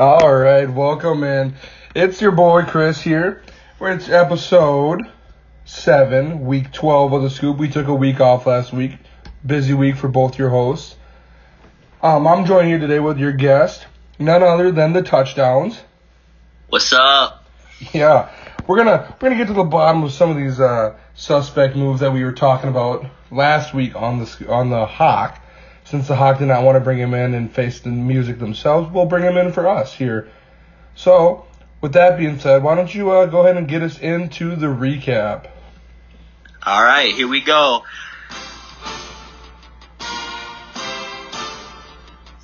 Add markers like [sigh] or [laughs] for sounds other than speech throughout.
All right, welcome in. It's your boy Chris here. It's episode seven, week twelve of the scoop. We took a week off last week. Busy week for both your hosts. Um, I'm joining you today with your guest, none other than the touchdowns. What's up? Yeah, we're gonna we're gonna get to the bottom of some of these uh, suspect moves that we were talking about last week on the on the Hawk. Since the Hawk did not want to bring him in and face the music themselves, we'll bring him in for us here. So, with that being said, why don't you uh, go ahead and get us into the recap? All right, here we go.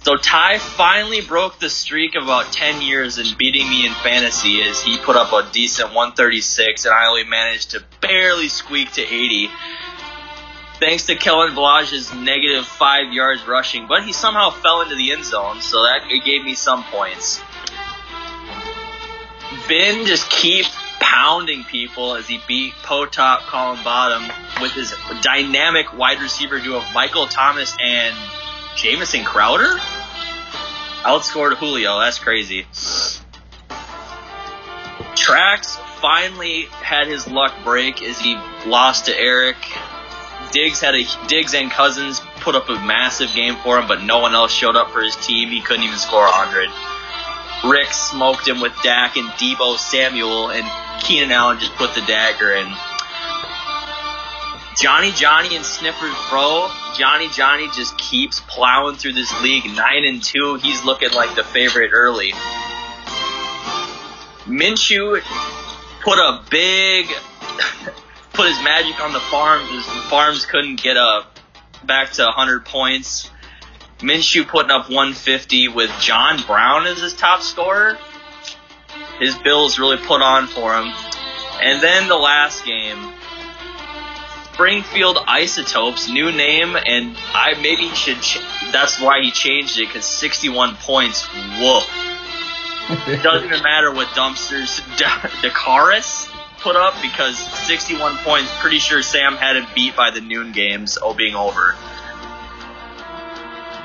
So Ty finally broke the streak of about 10 years in beating me in fantasy as he put up a decent 136 and I only managed to barely squeak to 80 thanks to Kellen Ballage's negative five yards rushing, but he somehow fell into the end zone, so that it gave me some points. Ben just keeps pounding people as he beat Potop Colin Bottom with his dynamic wide receiver duo of Michael Thomas and Jamison Crowder. Outscored Julio, that's crazy. Trax finally had his luck break as he lost to Eric Diggs had a Diggs and Cousins put up a massive game for him, but no one else showed up for his team. He couldn't even score 100. Rick smoked him with Dak and Deebo Samuel, and Keenan Allen just put the dagger in. Johnny Johnny and Sniffers Bro, Johnny Johnny just keeps plowing through this league. Nine and two, he's looking like the favorite early. Minshew put a big put his magic on the farms. His farms couldn't get up back to 100 points. Minshew putting up 150 with John Brown as his top scorer. His Bills really put on for him. And then the last game, Springfield Isotopes, new name, and I maybe he should. Ch- that's why he changed it because 61 points. Whoa. doesn't even matter what dumpsters. [laughs] Dakaris put up because 61 points. Pretty sure Sam had it beat by the noon games, all being over.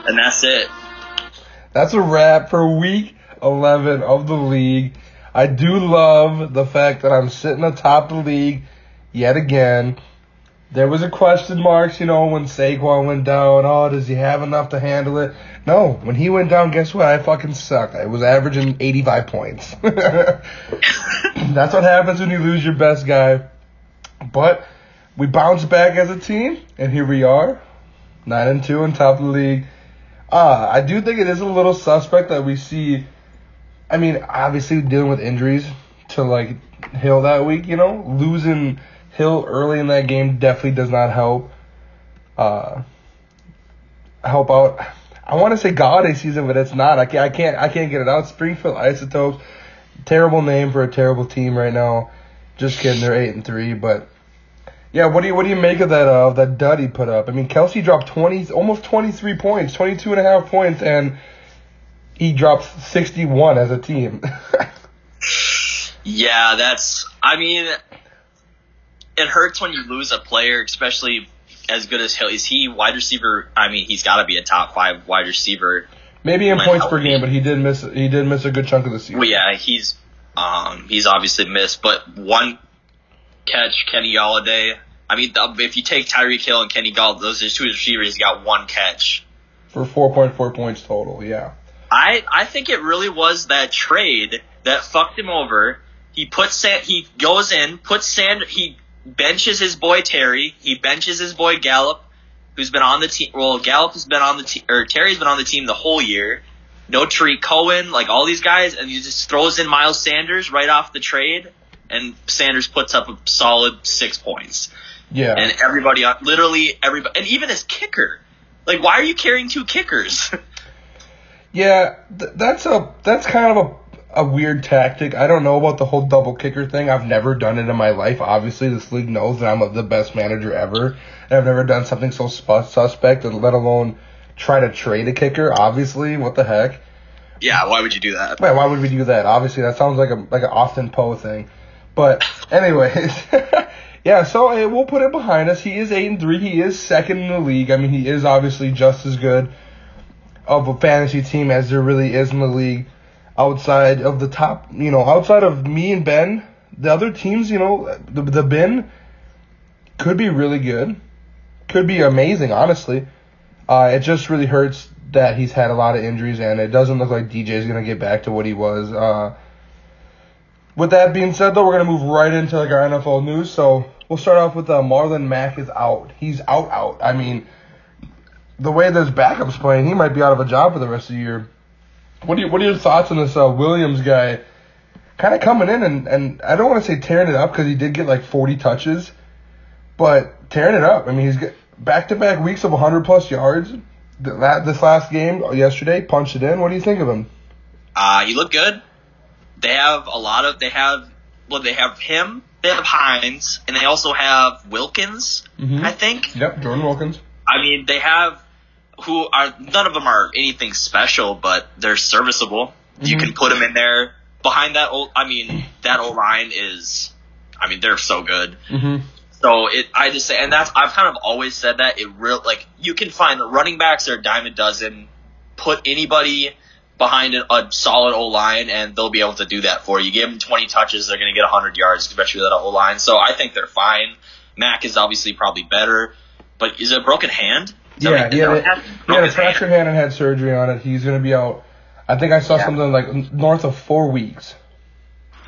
And that's it. That's a wrap for week 11 of the league. I do love the fact that I'm sitting atop the league yet again. There was a question marks, you know, when Saquon went down. Oh, does he have enough to handle it? No, when he went down, guess what? I fucking sucked. I was averaging 85 points. [laughs] That's what happens when you lose your best guy. But we bounced back as a team, and here we are, nine and two on top of the league. Uh, I do think it is a little suspect that we see. I mean, obviously dealing with injuries to like Hill that week, you know, losing Hill early in that game definitely does not help. Uh, help out. I want to say Golladay season, but it's not. I can't. I can't. I can't get it out. Springfield Isotopes, terrible name for a terrible team right now. Just kidding. They're eight and three, but yeah. What do you What do you make of that? Uh, that dud he put up. I mean, Kelce dropped twenty, almost twenty three points, 22 and a half points, and he drops sixty one as a team. [laughs] yeah, that's. I mean, it hurts when you lose a player, especially as good as Hill. Is he wide receiver? I mean, he's got to be a top five wide receiver. Maybe in points per game, but he did miss. He did miss a good chunk of the season. Well, yeah, he's um he's obviously missed, but one catch, Kenny Golladay. I mean, if you take Tyreek Hill and Kenny Golladay, those are two receivers. He's got one catch for four point four points total. Yeah. I I think it really was that trade that fucked him over. He puts Sand, he goes in, puts Sand, he benches his boy Terry. He benches his boy Gallup, who's been on the team. Well, Gallup has been on the team, or Terry's been on the team the whole year. No Tarik Cohen, like all these guys, and he just throws in Miles Sanders right off the trade, and Sanders puts up a solid six points. Yeah. And everybody, uh, literally everybody, and even his kicker. Like, why are you carrying two kickers? [laughs] yeah, th- that's a that's kind of a a weird tactic. I don't know about the whole double kicker thing. I've never done it in my life. Obviously, this league knows that I'm the best manager ever. And I've never done something so suspect, let alone try to trade a kicker. Obviously, what the heck? Yeah, why would you do that? Wait, why would we do that? Obviously, that sounds like a like an Austin Poe thing. But anyways, [laughs] yeah. So uh, we'll put it behind us. He is eight and three. He is second in the league. I mean, he is obviously just as good of a fantasy team as there really is in the league. Outside of the top, you know, outside of me and Ben, the other teams, you know, the, the bin could be really good, could be amazing, honestly. Uh, it just really hurts that he's had a lot of injuries, and it doesn't look like DJ is gonna get back to what he was. Uh, with that being said, though, we're gonna move right into like our NFL news. So we'll start off with uh, Marlon Mack is out. He's out, out. I mean, the way this backup's playing, he might be out of a job for the rest of the year. What are you, what are your thoughts on this uh, Williams guy? Kind of coming in and, and I don't want to say tearing it up because he did get like 40 touches, but tearing it up. I mean, he's back to back weeks of 100 plus yards. That this last game yesterday punched it in. What do you think of him? Uh, you look good. They have a lot of. They have well, they have him. They have Hines, and they also have Wilkins. Mhm. I think. Yep, Jordan Wilkins. I mean, they have who are none of them are anything special, but they're serviceable. You Mhm. can put them in there behind that old. I mean, that old line is. I mean, they're so good. Mm-hmm. So it, I just say, and that's I've kind of always said that it real like you can find the running backs are a dime a dozen. Put anybody behind a, a solid O line, and they'll be able to do that for you. Give them 20 touches, they're going to get 100 yards, especially with that O line. So I think they're fine. Mack is obviously probably better, but is it a broken hand? Yeah, he had, is a, that what he had a broken fractured hand and had surgery on it. He's gonna be out. I think I saw Yeah. something like north of four weeks.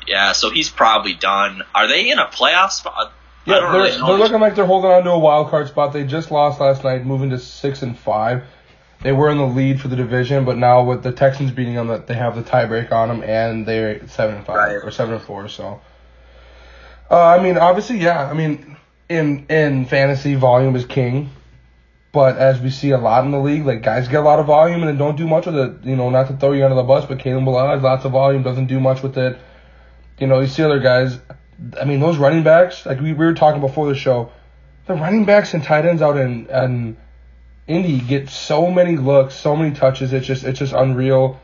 Yeah, so he's probably done. Are they in a playoff spot? Yeah, they're, really they're looking like they're holding on to a wild card spot. They just lost last night, moving to six and five. They were in the lead for the division, but now with the Texans beating them, that they have the tiebreak on them, and they're seven and five Right. or seven and four. So, uh, I mean, obviously, yeah. I mean, in in fantasy, volume is king. But as we see a lot in the league, like guys get a lot of volume and then don't do much with it. You know, not to throw you under the bus, but Kellen Ballage lots of volume, doesn't do much with it. You know, you see other guys. I mean, those running backs, like we, we were talking before the show, the running backs and tight ends out in in Indy get so many looks, so many touches. It's just it's just unreal.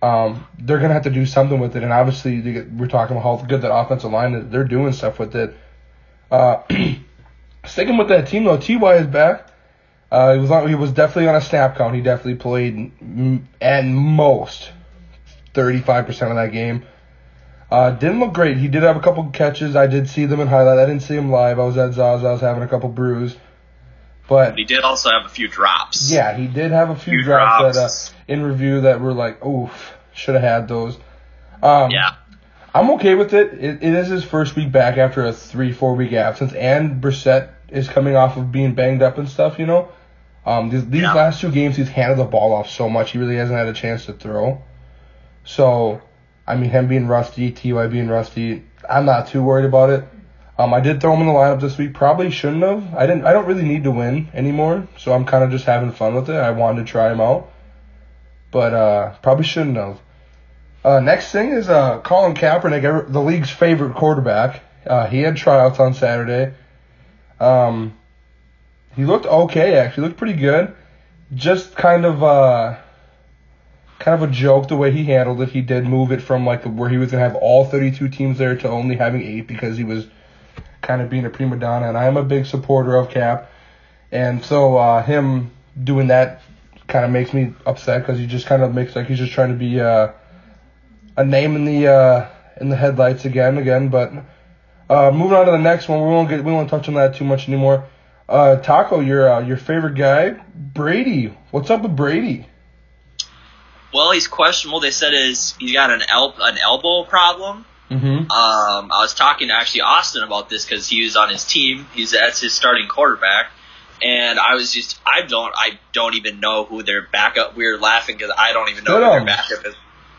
Um, they're gonna have to do something with it, and obviously get, we're talking about how good that offensive line is. They're doing stuff with it. Uh, [clears throat] sticking with that team though, Ty is back. Uh, he was on, he was definitely on a snap count. He definitely played at most thirty five percent of that game. Uh, didn't look great. He did have a couple catches. I did see them in highlight. I didn't see him live. I was at Zaza. I was having a couple brews. But But he did also have a few drops. yeah, he did have a few, Few drops, drops. that uh, in review that were like, oof, should have had those. Um, Yeah. I'm okay with it. it. It is his first week back after a three, four week absence, and Brissett is coming off of being banged up and stuff. You know, um, these, these Yeah. last two games he's handed the ball off so much, he really hasn't had a chance to throw. So, I mean, him being rusty, Ty being rusty, I'm not too worried about it. Um, I did throw him in the lineup this week. Probably shouldn't have. I didn't. I don't really need to win anymore, so I'm kind of just having fun with it. I wanted to try him out, but uh, probably shouldn't have. Uh, next thing is uh, Colin Kaepernick, the league's favorite quarterback. Uh, he had tryouts on Saturday. Um, he looked okay, actually. Looked pretty good. Just kind of uh, kind of a joke the way he handled it. He did move it from like where he was gonna have all 32 teams there to only having eight because he was kind of being a prima donna. And I am a big supporter of Cap, and so uh, him doing that kind of makes me upset because he just kind of makes like he's just trying to be uh, a name in the uh, in the headlights again, again. But uh, moving on to the next one, we won't get we won't touch on that too much anymore. Uh, Taco, your uh, your favorite guy, Brady. What's up with Brady? Well, he's questionable. They said is he's got an el- an elbow problem. Mm-hmm. Um, I was talking to actually Austin about this because he was on his team. He's that's his starting quarterback, and I was just I don't I don't even know who their backup. We were laughing because I don't even know who their backup is.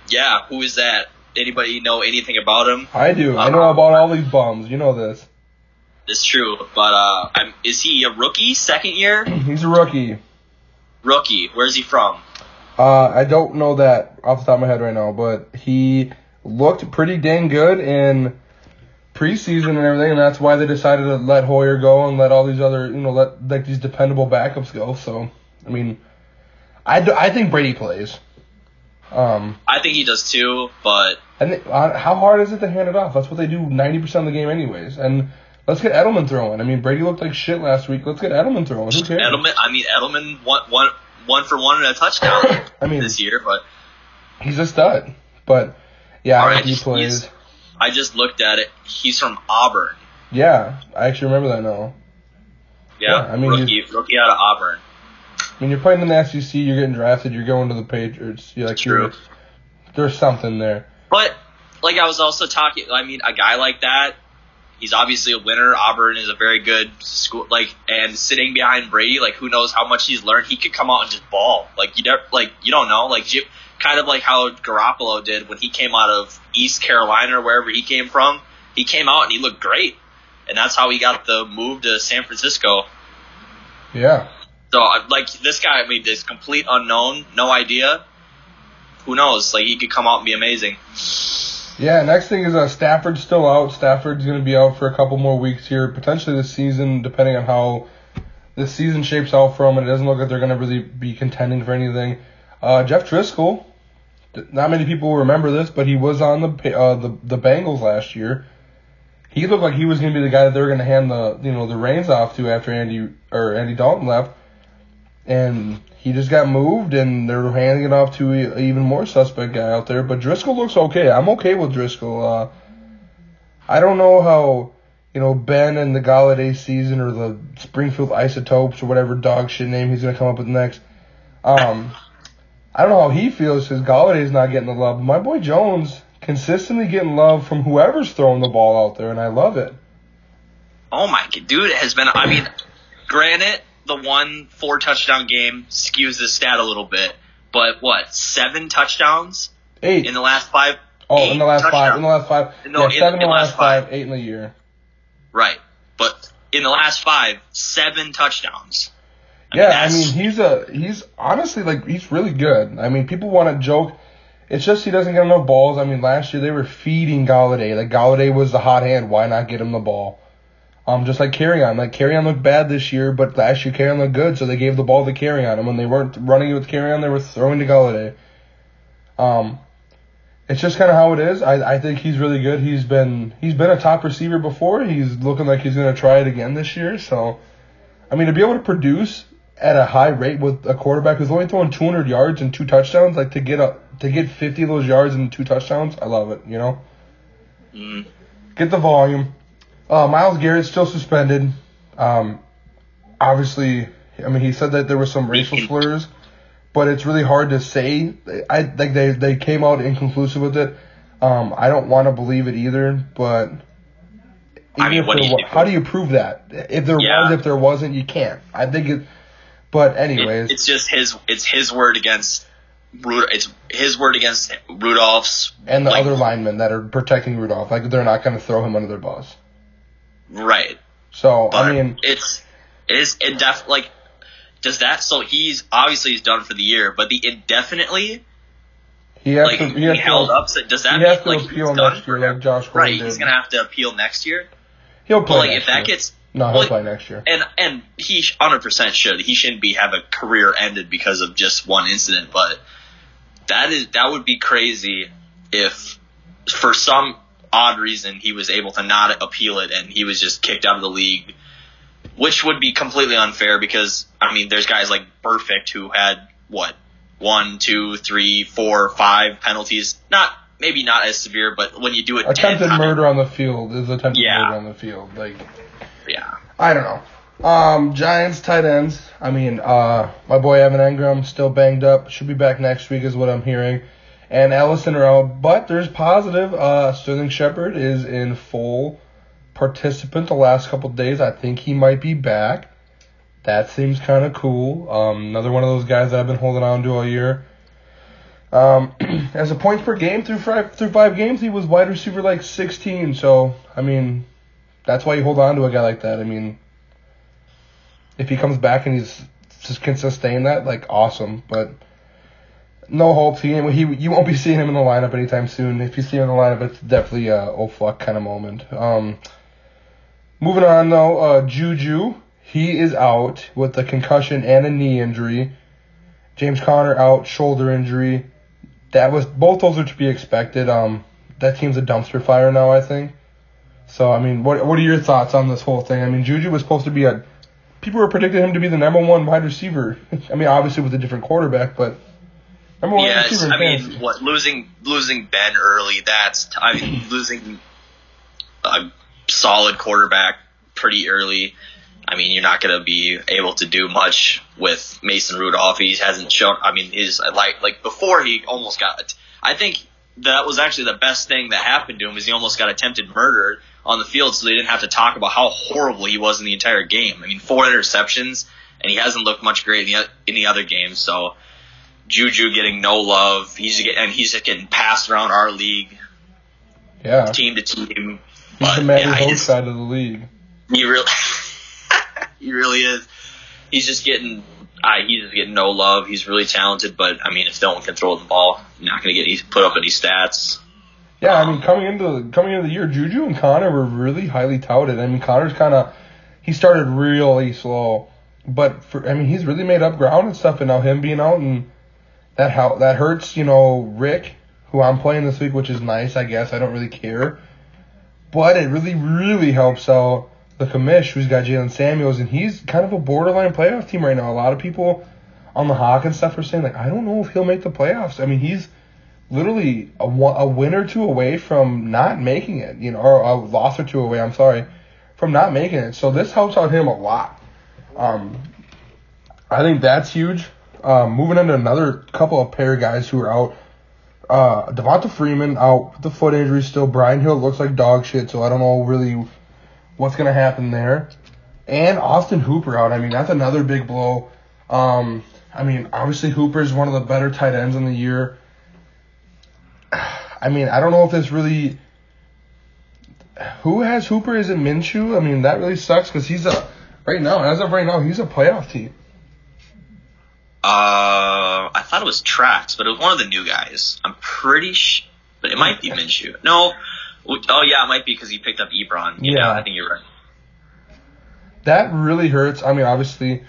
Yeah, who is that? Anybody know anything about him? I do. I know Uh-huh. about all these bums. You know this. It's true, but uh, I'm, is he a rookie? Second year He's a rookie. rookie. Where's he from? Uh, I don't know that off the top of my head right now, but he looked pretty dang good in preseason and everything, and that's why they decided to let Hoyer go and let all these other, you know, let like these dependable backups go. So, I mean, I, do, I think Brady plays. Um, I think he does too, but and they, uh, how hard is it to hand it off? That's what they do 90% of the game anyways. And let's get Edelman throwing. I mean, Brady looked like shit last week. Let's get Edelman throwing. Who cares? Edelman. I mean, Edelman one one one for one and a touchdown [coughs] I mean, this year, but he's a stud. But yeah, I think he plays. I just looked at it. He's from Auburn. Yeah, I actually remember that now. Yeah, Yeah, I mean, rookie, rookie out of Auburn. I mean, you're playing in the SEC, you're getting drafted, you're going to the Patriots. You're like, True. you're- there's something there. But like I was also talking, I mean, a guy like that, he's obviously a winner. Auburn is a very good school. Like, and sitting behind Brady, like, who knows how much he's learned? He could come out and just ball. Like you never, like you don't know. Like kind of like how Garoppolo did when he came out of East Carolina or wherever he came from. He came out and he looked great, and that's how he got the move to San Francisco. Yeah. So, like, this guy, I mean, this complete unknown, no idea. Who knows? Like, he could come out and be amazing. Yeah, next thing is uh, Stafford's still out. Stafford's going to be out for a couple more weeks here, potentially this season, depending on how this season shapes out for them. And it doesn't look like they're going to really be contending for anything. Uh, Jeff Driskel, not many people remember this, but he was on the uh, the the Bengals last year. He looked like he was going to be the guy that they were going to hand the you know the reins off to after Andy or Andy Dalton left, and he just got moved, and they're handing it off to a, even more suspect guy out there. But Driskel looks okay. I'm okay with Driskel. Uh, I don't know how you know Ben and the Golladay season or the Springfield Isotopes or whatever dog shit name he's going to come up with next. Um, I don't know how he feels because Golladay's not getting the love. My boy Jones consistently getting love from whoever's throwing the ball out there, and I love it. Oh my god, dude, it has been. I mean, granted, the one four touchdown game skews the stat a little bit, but what seven touchdowns Eight. in the last five? oh, in the last five. In the last five. No, yeah, seven in in the last five, five. eight in the year. Right, but in the last five, seven touchdowns. I mean, Yeah, I mean he's a he's honestly like he's really good. I mean people want to joke. It's just he doesn't get enough balls. I mean last year they were feeding Golladay. Like Golladay was the hot hand. Why not get him the ball? Um, just like Kerryon. Like Kerryon looked bad this year, but last year Kerryon looked good, so they gave the ball to Kerryon. And when they weren't running it with Kerryon, they were throwing to Golladay. Um, it's just kind of how it is. I I think he's really good. He's been he's been a top receiver before. He's looking like he's gonna try it again this year. So, I mean to be able to produce at a high rate with a quarterback who's only throwing 200 yards and two touchdowns, like to get a to get 50 of those yards and two touchdowns, I love it. You know, Mm. get the volume. Uh, Myles Garrett's still suspended. Um, obviously, I mean he said that there were some racial slurs, but it's really hard to say. I like they they came out inconclusive with it. Um, I don't want to believe it either, but. I mean, do there you do? how do you prove that? If there Yeah. was, if there wasn't, you can't. I think it. But It- anyways, it's just his. It's his word against. It's his word against Rudolph's. and the like, other linemen that are protecting Rudolph, like they're not going to throw him under their bus. Right. So But I mean, it's it is indef like does that so he's obviously he's done for the year, but the indefinitely he has like to. he, He has held to. up. So does that he has mean to like appeal next year, for- like Josh Gordon right? did. He's gonna have to appeal next year. He'll play But like if that year. gets no, he'll well, play next year. and and he hundred percent should. He shouldn't be have a career ended because of just one incident. But that is that would be crazy if for some odd reason he was able to not appeal it and he was just kicked out of the league, which would be completely unfair because I mean there's guys like Burfict who had what one, two, three, four, five penalties. Not maybe not as severe, but when you do it Attempted times, murder on the field is attempted Yeah. murder on the field. Like yeah. I don't know. Um, Giants tight ends. I mean, uh, my boy Evan Engram still banged up. Should be back next week, is what I'm hearing. And Ellison are out, but there's positive. Uh, Sterling Shepard is in full participant the last couple days. I think he might be back. That seems kind of cool. Um, another one of those guys that I've been holding on to all year. Um, [clears throat] as a points per game through five through five games, he was wide receiver like 16. So I mean, that's why you hold on to a guy like that. I mean, if he comes back and he's just can sustain that, like awesome. But no hope. He, he you won't be seeing him in the lineup anytime soon. If you see him in the lineup, it's definitely a oh fuck kind of moment. Um, moving on though, uh, Juju he is out with a concussion and a knee injury. James Conner out, shoulder injury. That was both those are to be expected. Um, that team's a dumpster fire now. I think. So I mean, what what are your thoughts on this whole thing? I mean, Juju was supposed to be a people were predicting him to be the number one wide receiver. [laughs] I mean, obviously with a different quarterback, but Yes, in I mean, what losing losing Ben early? That's I mean, [laughs] losing a solid quarterback pretty early. I mean, you're not going to be able to do much with Mason Rudolph. He hasn't shown. I mean, his like like before he almost got. I think that was actually the best thing that happened to him is he almost got attempted murder on the field, so they didn't have to talk about how horrible he was in the entire game. I mean, four interceptions, and he hasn't looked much great in the any other games. So Juju getting no love. He's get, and he's getting passed around our league, Yeah, team to team. he's But the Matty yeah, side of the league. he really, [laughs] he really is. He's just getting, uh, he's just getting no love. He's really talented, but I mean, if no one can throw the ball, you're not going to get any, put up any stats. Yeah, I mean, coming into coming into the year, Juju and Conner were really highly touted. I mean, Conner's kind of he started really slow, but for I mean, he's really made up ground and stuff. And now him being out and that how that hurts, you know, Rick, who I'm playing this week, which is nice, I guess. I don't really care, but it really really helps out the commish, who's got Jaylen Samuels, and he's kind of a borderline playoff team right now. A lot of people on the Hawk and stuff are saying like, I don't know if he'll make the playoffs. I mean, he's literally a, a win or two away from not making it, you know, or a loss or two away, I'm sorry, from not making it. So this helps out him a lot. Um, I think that's huge. Um, moving into another couple of pair of guys who are out. Uh, Devonta Freeman out with the foot injury still. Brian Hill looks like dog shit, so I don't know really what's going to happen there. And Austin Hooper out. I mean, that's another big blow. Um, I mean, obviously Hooper is one of the better tight ends in the year. [sighs] I mean, I don't know if this really. Who has Hooper? Is it Minshew? I mean, that really sucks because he's a right now. As of right now, he's a playoff team. Uh, I thought it was Trax, but it was one of the new guys. I'm pretty sh- but it might be [laughs] Minshew. No, oh yeah, it might be because he picked up Ebron. Yeah, Yeah. I think you're right. That really hurts. I mean, obviously,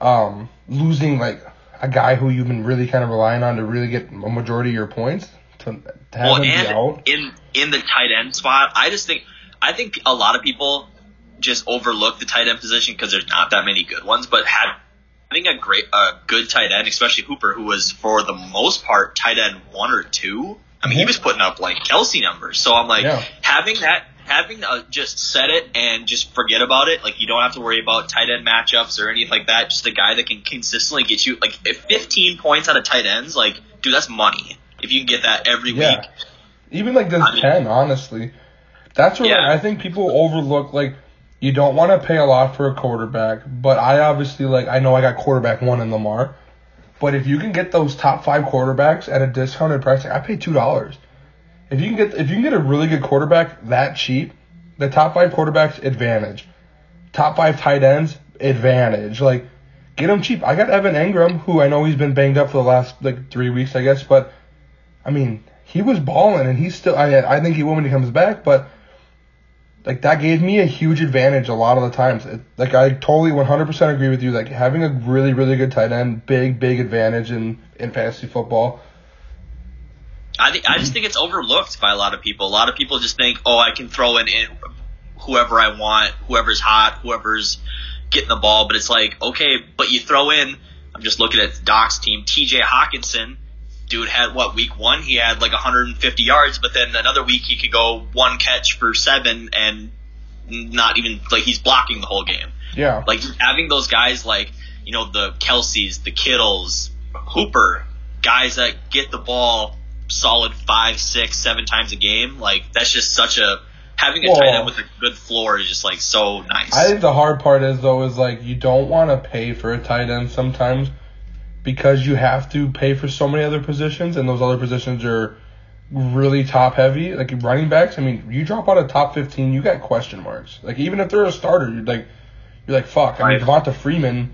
um, losing like a guy who you've been really kind of relying on to really get a majority of your points to, to have Well, him be out. in in the tight end spot, I just think I think a lot of people just overlook the tight end position because there's not that many good ones. But having a great, a good tight end, especially Hooper, who was for the most part tight end one or two. I mean, he was putting up like Kelce numbers. So I'm like, Yeah. having that, having uh, just set it and just forget about it. Like you don't have to worry about tight end matchups or anything like that. Just a guy that can consistently get you like if 15 points out of tight ends, like dude, that's money. If you can get that every Yeah. week. Even like this I mean- ten, honestly. That's where Yeah. I think people overlook like you don't want to pay a lot for a quarterback, but I obviously like I know I got quarterback one in Lamar. But if you can get those top five quarterbacks at a discounted price, like I pay two dollars. If you can get if you can get a really good quarterback that cheap, the top five quarterbacks advantage, top five tight ends advantage. Like get them cheap. I got Evan Engram, who I know he's been banged up for the last like three weeks, I guess, but I mean he was balling and he's still. I I think he will when he comes back, but like that gave me a huge advantage a lot of the times. It, like I totally 100% agree with you. Like having a really really good tight end, big big advantage in in fantasy football. I think I just think it's overlooked by a lot of people. A lot of people just think, oh, I can throw in, in whoever I want, whoever's hot, whoever's getting the ball. But it's like, okay, but you throw in. I'm just looking at Doc's team. T.J. Hockenson, dude had what week one? He had like 150 yards, but then another week he could go one catch for seven and not even like he's blocking the whole game. Yeah. Like having those guys like, you know, the Kelces, the Kittles, Hooper, guys that get the ball solid five, six, seven times a game, like that's just such a having a tight end with a good floor is just like so nice. I think the hard part is though is like you don't want to pay for a tight end sometimes because you have to pay for so many other positions and those other positions are really top heavy. Like running backs, I mean, you drop out of top fifteen, you got question marks. Like even if they're a starter, you're like you're like fuck. I mean. Devonta Freeman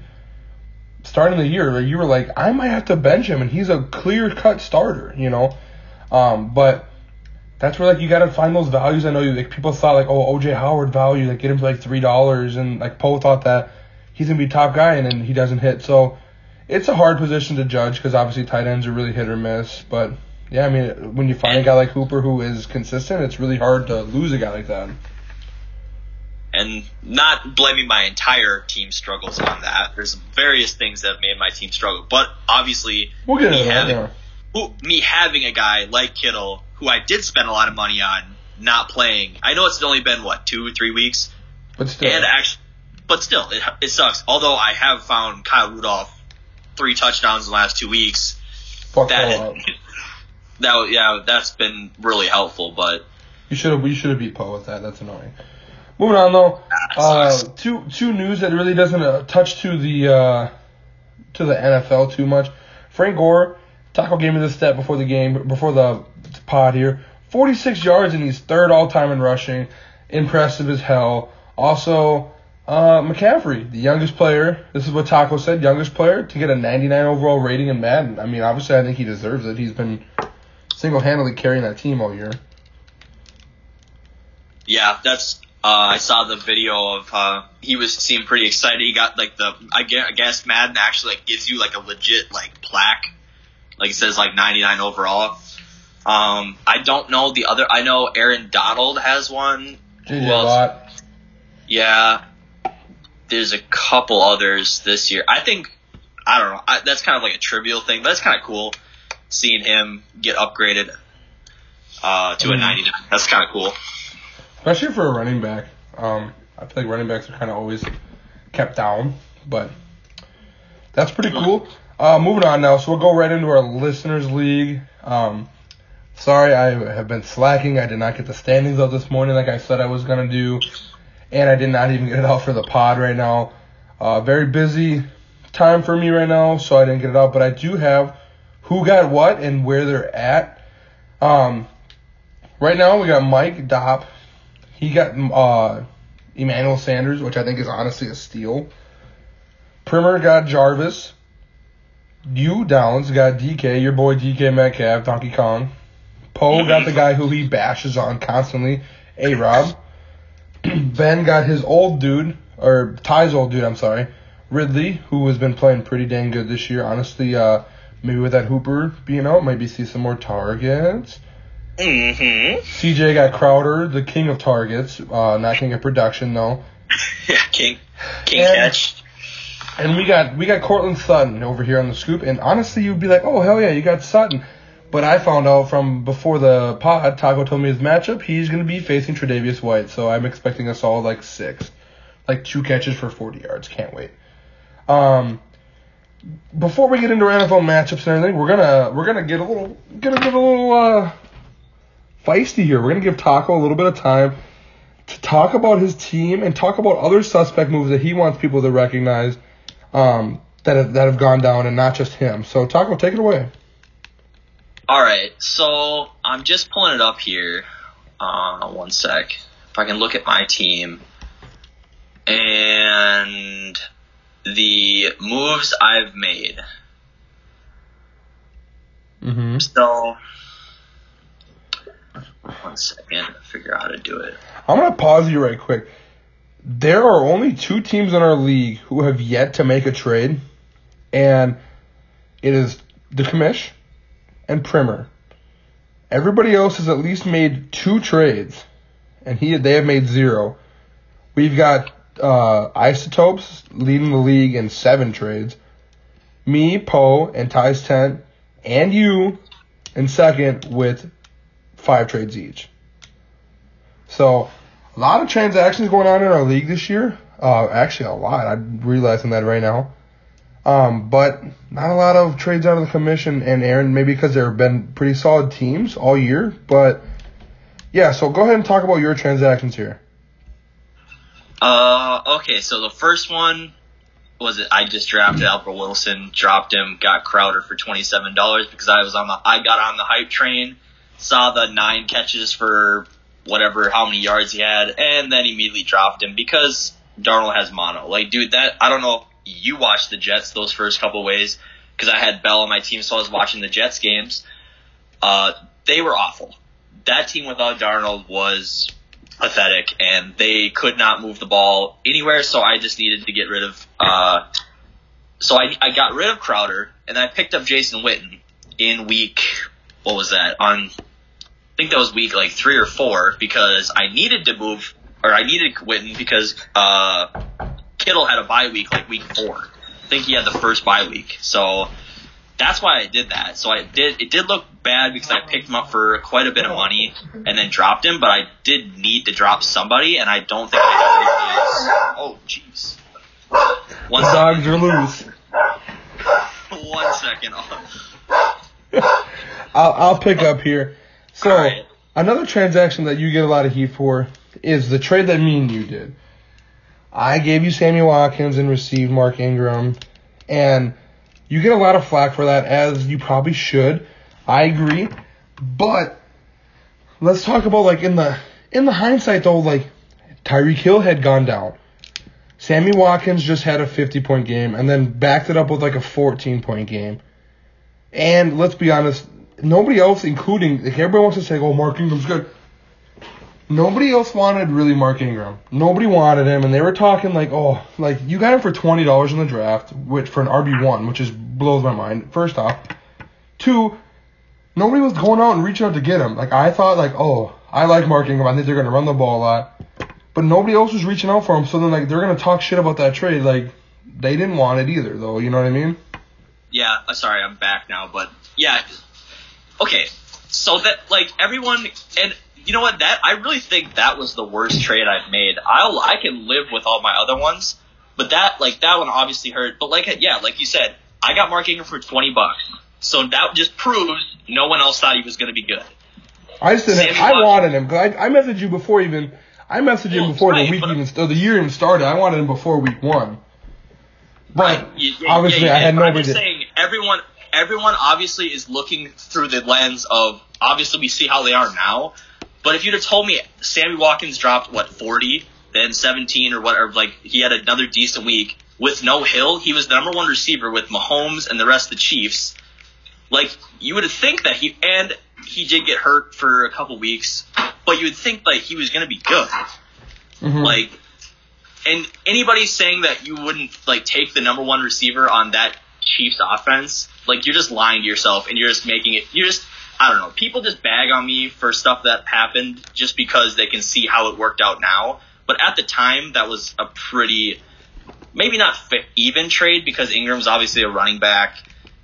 starting the year, you were like I might have to bench him and he's a clear cut starter, you know. Um, but that's where like you gotta find those values. I know you like people thought like oh OJ Howard value like get him for like three dollars and like Poe thought that he's gonna be top guy and then he doesn't hit. So it's a hard position to judge because obviously tight ends are really hit or miss. But yeah, I mean when you find a guy like Hooper who is consistent, it's really hard to lose a guy like that. and not blaming my entire team struggles on that. There's various things that have made my team struggle, but obviously We'll get me having who, me having a guy like Kittle, who I did spend a lot of money on, not playing. I know it's only been what two, three weeks, But still, and actually, but still, it, it sucks. Although I have found Kyle Rudolph three touchdowns in the last two weeks. fuck That that yeah, that's been really helpful. But You should have. We should have beat Poe with that. That's annoying. Moving on though. Uh, two two news that really doesn't uh, touch to the uh, to the NFL too much. Frank Gore, Taco gave me this stat before the game, before the pod here. 46 yards and he's third all time in rushing. Impressive as hell. Also, uh, McCaffrey, the youngest player. This is what Taco said, youngest player to get a 99 overall rating in Madden. I mean, obviously, I think he deserves it. He's been single handedly carrying that team all year. yeah, that's. Uh, I saw the video of uh, he was seemed pretty excited. He got like the I guess, I guess Madden actually like gives you like a legit like plaque, like it says like 99 overall. Um, I don't know the other. I know Aaron Donald has one. JJ Who else? Watt. Yeah, there's a couple others this year. I think I don't know. I, that's kind of like a trivial thing, but that's kind of cool seeing him get upgraded uh, to a Mhm. 99. That's kind of cool. especially for a running back. Um, I feel like running backs are kind of always kept down, but that's pretty cool. Uh, moving on now, so we'll go right into our listeners league. Um, sorry, I have been slacking. I did not get the standings out this morning like I said I was gonna do, and I did not even get it out for the pod right now. Uh, very busy time for me right now, so I didn't get it out. But I do have who got what and where they're at. Um, right now we got Mike Dopp. He got uh, Emmanuel Sanders, which I think is honestly a steal. Primer got Jarvis. You Downs got DK, your boy DK Metcalf, Donkey Kong. Poe got the guy who he bashes on constantly, A Rob. [clears throat] ben got his old dude, or Ty's old dude, I'm sorry, Ridley, who has been playing pretty dang good this year. Honestly, uh, maybe with that Hooper being out, maybe see some more targets. Mm-hmm. CJ got Crowder, the king of targets, uh, not king of production though. Yeah, [laughs] King. King And- catch. And we got we got Courtland Sutton over here on the scoop. And honestly, you'd be like, oh hell yeah, you got Sutton. But I found out from before the pod, Taco told me his matchup, he's gonna be facing Tre'Davious White. So I'm expecting us all like six, like two catches for 40 yards. Can't wait. Um, before we get into NFL matchups and everything, we're gonna we're gonna get a little gonna get a little uh, feisty here. We're gonna give Taco a little bit of time to talk about his team and talk about other suspect moves that he wants people to recognize um, that have, that have gone down and not just him. So Taco, take it away. All right, so I'm just pulling it up here. Uh, one sec. If I can look at my team and the moves I've made. Mm-hmm. So, one second, figure out how to do it. I'm gonna pause you right quick. There are only two teams in our league who have yet to make a trade, and it is the Commish and Primer. Everybody else has at least made two trades, and he they have made zero. We've got uh, Isotopes leading the league in seven trades. Me, Poe, and Ty's Tent, and you in second with five trades each. So, a lot of transactions going on in our league this year. Uh, actually, a lot. I'm realizing that right now. Um, but not a lot of trades out of the commission and Aaron, maybe because there have been pretty solid teams all year. But yeah, so go ahead and talk about your transactions here. Uh, okay, so the first one was it? I just drafted Albert Wilson, dropped him, got Crowder for twenty seven dollars because I was on the I got on the hype train, saw the nine catches for whatever how many yards he had, and then immediately dropped him because Darnold has mono. Like, dude, that I don't know. You watched the Jets those first couple ways because I had Bell on my team, so I was watching the Jets games. Uh, they were awful. That team without Darnold was pathetic, and they could not move the ball anywhere. So I just needed to get rid of. Uh, so I I got rid of Crowder, and I picked up Jason Witten in week. What was that on? I think that was week like three or four because I needed to move, or I needed Witten because uh, Kittle had a bye week like week four. I think he had the first bye week, so that's why I did that. So I did. It did look bad because I picked him up for quite a bit of money and then dropped him. But I did need to drop somebody, and I don't think I Oh, jeez. One dogs are loose. [laughs] One second. [laughs] I'll I'll pick up here. So right. another transaction that you get a lot of heat for is the trade that me and you did. I gave you Sammy Watkins and received Mark Ingram, and you get a lot of flack for that, as you probably should. I agree, but let's talk about like in the in the hindsight though, like Tyreek Hill had gone down. Sammy Watkins just had a 50 point game and then backed it up with like a 14 point game. And let's be honest, nobody else, including like everybody wants to say, "Oh, Mark Ingram's good." Nobody else wanted really Mark Ingram. Nobody wanted him, and they were talking like, "Oh, like you got him for twenty dollars in the draft, which for an RB one, which is blows my mind." First off, two, nobody was going out and reaching out to get him. Like I thought, like, "Oh, I like Mark Ingram. I think they're gonna run the ball a lot," but nobody else was reaching out for him. So then, like, they're gonna talk shit about that trade. Like, they didn't want it either, though. You know what I mean? Yeah. Uh, sorry, I'm back now, but yeah. Okay, so that like everyone and you know what? That I really think that was the worst trade I've made. I'll I can live with all my other ones, but that like that one obviously hurt. But like yeah, like you said, I got Mark Ingram for twenty bucks, so that just proves no one else thought he was going to be good. I just didn't. I wanted him because I, I messaged you before even. I messaged him before right, the week even or the year even started. I wanted him before week one. But right. yeah, obviously, yeah, yeah, I had no. I'm just saying everyone everyone obviously is looking through the lens of obviously we see how they are now. But if you'd have told me Sammy Watkins dropped what 40, then 17 or whatever, like he had another decent week with no Hill, he was the number one receiver with Mahomes and the rest of the Chiefs. Like you would have think that he and he did get hurt for a couple weeks, but you would think like he was going to be good. Mm-hmm. Like, and anybody saying that you wouldn't like take the number one receiver on that Chiefs offense, like you're just lying to yourself and you're just making it. You're just I don't know. People just bag on me for stuff that happened just because they can see how it worked out now. But at the time, that was a pretty, maybe not even trade because Ingram's obviously a running back.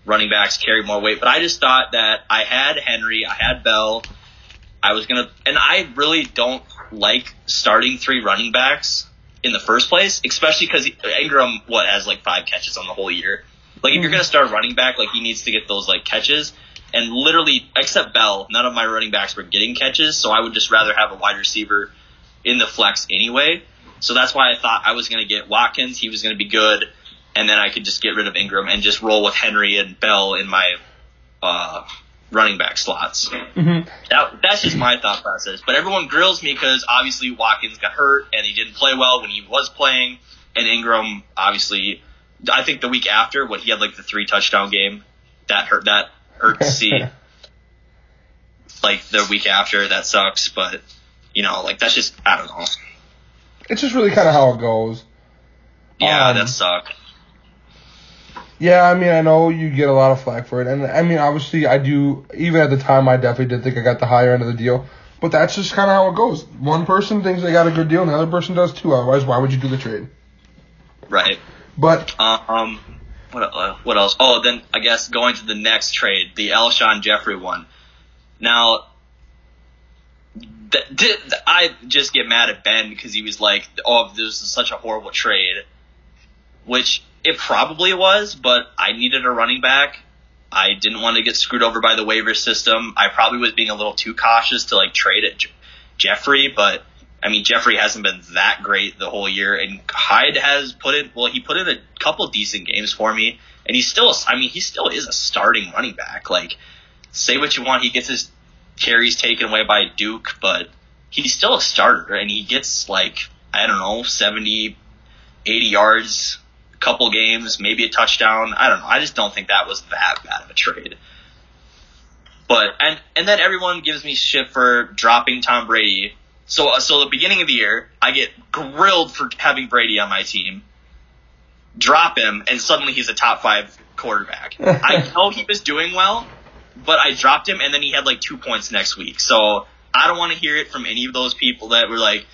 Running backs carry more weight. But I just thought that I had Henry, I had Bell. I was gonna, and I really don't like starting three running backs in the first place, especially because Ingram what has like five catches on the whole year. Like if you're mm-hmm. gonna start running back, like he needs to get those like catches. And literally, except Bell, none of my running backs were getting catches, so I would just rather have a wide receiver in the flex anyway. So that's why I thought I was going to get Watkins. He was going to be good, and then I could just get rid of Ingram and just roll with Henry and Bell in my uh, running back slots. Mm-hmm. That, that's just my thought process. But everyone grills me because obviously Watkins got hurt and he didn't play well when he was playing, and Ingram obviously. I think the week after, when he had like the three touchdown game, that hurt. That to see. [laughs] like the week after, that sucks. But you know, like that's just I don't know. It's just really kind of how it goes. Yeah, um, that sucks. Yeah, I mean, I know you get a lot of flack for it, and I mean, obviously, I do. Even at the time, I definitely did think I got the higher end of the deal, but that's just kind of how it goes. One person thinks they got a good deal, and the other person does too. Otherwise, why would you do the trade? Right. But um, what uh, what else? Oh, then I guess going to the next trade, the Alshon Jeffery one. Now, th- th- I just get mad at Ben because he was like, "Oh, this is such a horrible trade," which it probably was, but I needed a running back. I didn't want to get screwed over by the waiver system. I probably was being a little too cautious to like trade it Jeffery, but I mean, Jeffery hasn't been that great the whole year, and Hyde has put in, well, he put in a couple decent games for me, and he's still, I mean, he still is a starting running back. Like, say what you want, he gets his carries taken away by Duke, but he's still a starter, and he gets, like, I don't know, 70, 80 yards, a couple games, maybe a touchdown. I don't know. I just don't think that was that bad of a trade. But, and, and then everyone gives me shit for dropping Tom Brady so, uh, so the beginning of the year, I get grilled for having Brady on my team. Drop him, and suddenly he's a top five quarterback. [laughs] I know he was doing well, but I dropped him, and then he had like two points next week. So I don't want to hear it from any of those people that were like,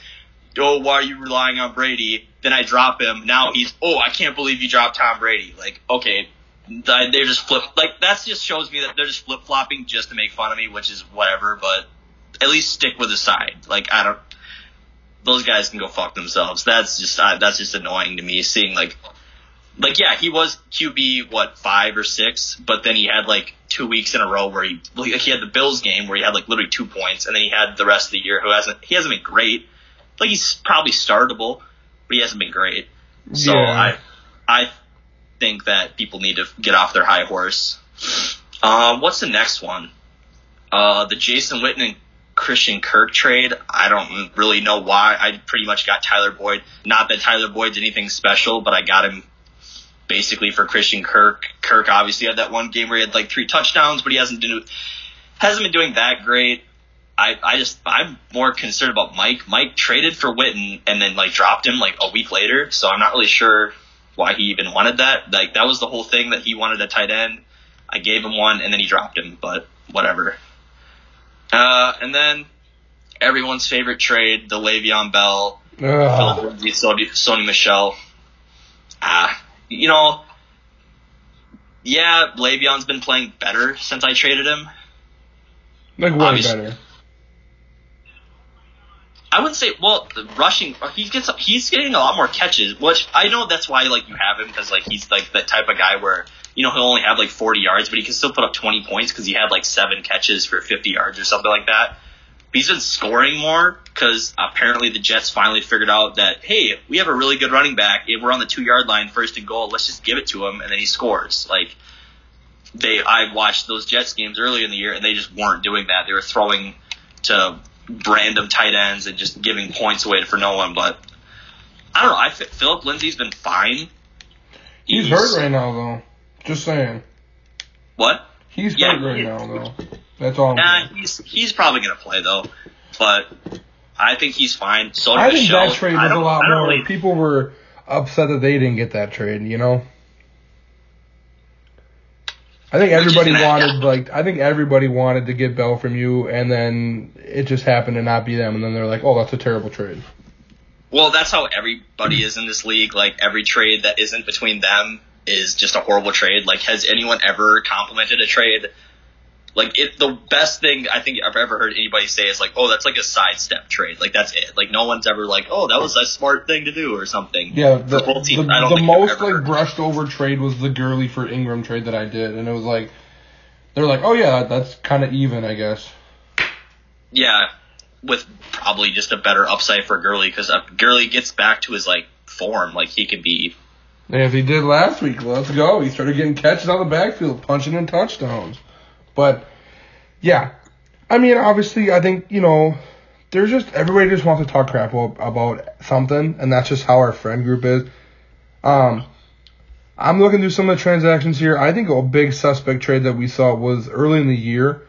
"Oh, why are you relying on Brady?" Then I drop him. Now he's, "Oh, I can't believe you dropped Tom Brady." Like, okay, th- they're just flip like that just shows me that they're just flip flopping just to make fun of me, which is whatever. But at least stick with the side. Like I don't. Those guys can go fuck themselves. That's just uh, that's just annoying to me. Seeing like, like yeah, he was QB what five or six, but then he had like two weeks in a row where he like he had the Bills game where he had like literally two points, and then he had the rest of the year who hasn't he hasn't been great. Like he's probably startable, but he hasn't been great. So Yeah. I I think that people need to get off their high horse. Um, what's the next one? Uh, the Jason Witten Christian Kirk trade. I don't really know why. I pretty much got Tyler Boyd. Not that Tyler Boyd's anything special, but I got him basically for Christian Kirk. Kirk obviously had that one game where he had like three touchdowns, but he hasn't been hasn't been doing that great. I, I just I'm more concerned about Mike. Mike traded for Witten and then like dropped him like a week later, so I'm not really sure why he even wanted that. Like that was the whole thing that he wanted a tight end. I gave him one and then he dropped him, but whatever. Uh, and then everyone's favorite trade, the Le'Veon Bell, Ugh. Phillip Lindsay, Sony, Sony Michel. Ah, you know, yeah, Le'Veon's been playing better since I traded him. like way obviously- better. I wouldn't say well the rushing. He gets he's getting a lot more catches, which I know that's why like you have him because like he's like that type of guy where you know he'll only have like 40 yards, but he can still put up 20 points because he had like seven catches for 50 yards or something like that. But he's been scoring more because apparently the Jets finally figured out that hey we have a really good running back. If we're on the two yard line, first and goal, let's just give it to him, and then he scores. Like they, I watched those Jets games earlier in the year, and they just weren't doing that. They were throwing to random tight ends and just giving points away for no one. But I don't know. I Phillip Lindsay's been fine. He's hurt right now though. Just saying. What? He's Yeah, hurt right he- now though. That's all. I'm Nah, he's he's probably gonna play though. But I think he's fine. So I think Michel, that trade was a lot more. really- People were upset that they didn't get that trade. You know. I think everybody wanted like I think everybody wanted to get Bell from you, and then it just happened to not be them, and then they're like, "Oh, that's a terrible trade." Well, that's how everybody is in this league. Like every trade that isn't between them is just a horrible trade. Like has anyone ever complimented a trade? Like it, the best thing I think I've ever heard anybody say is like, "Oh, that's like a sidestep trade." Like that's it. Like no one's ever like, "Oh, that was a smart thing to do" or something. Yeah, the, For both teams, the, the most like brushed over trade was the Gurley for Ingram trade that I did, and it was like they're like, "Oh yeah, that's kind of even, I guess." Yeah, with probably just a better upside for Gurley because uh, Gurley gets back to his like form. Like he can be As he did last week, let's go. He started getting catches on the backfield, punching in touchdowns. But yeah, I mean, obviously, I think you know, there's just everybody just wants to talk crap about, about something, and that's just how our friend group is. Um, I'm looking through some of the transactions here. I think a big suspect trade that we saw was early in the year,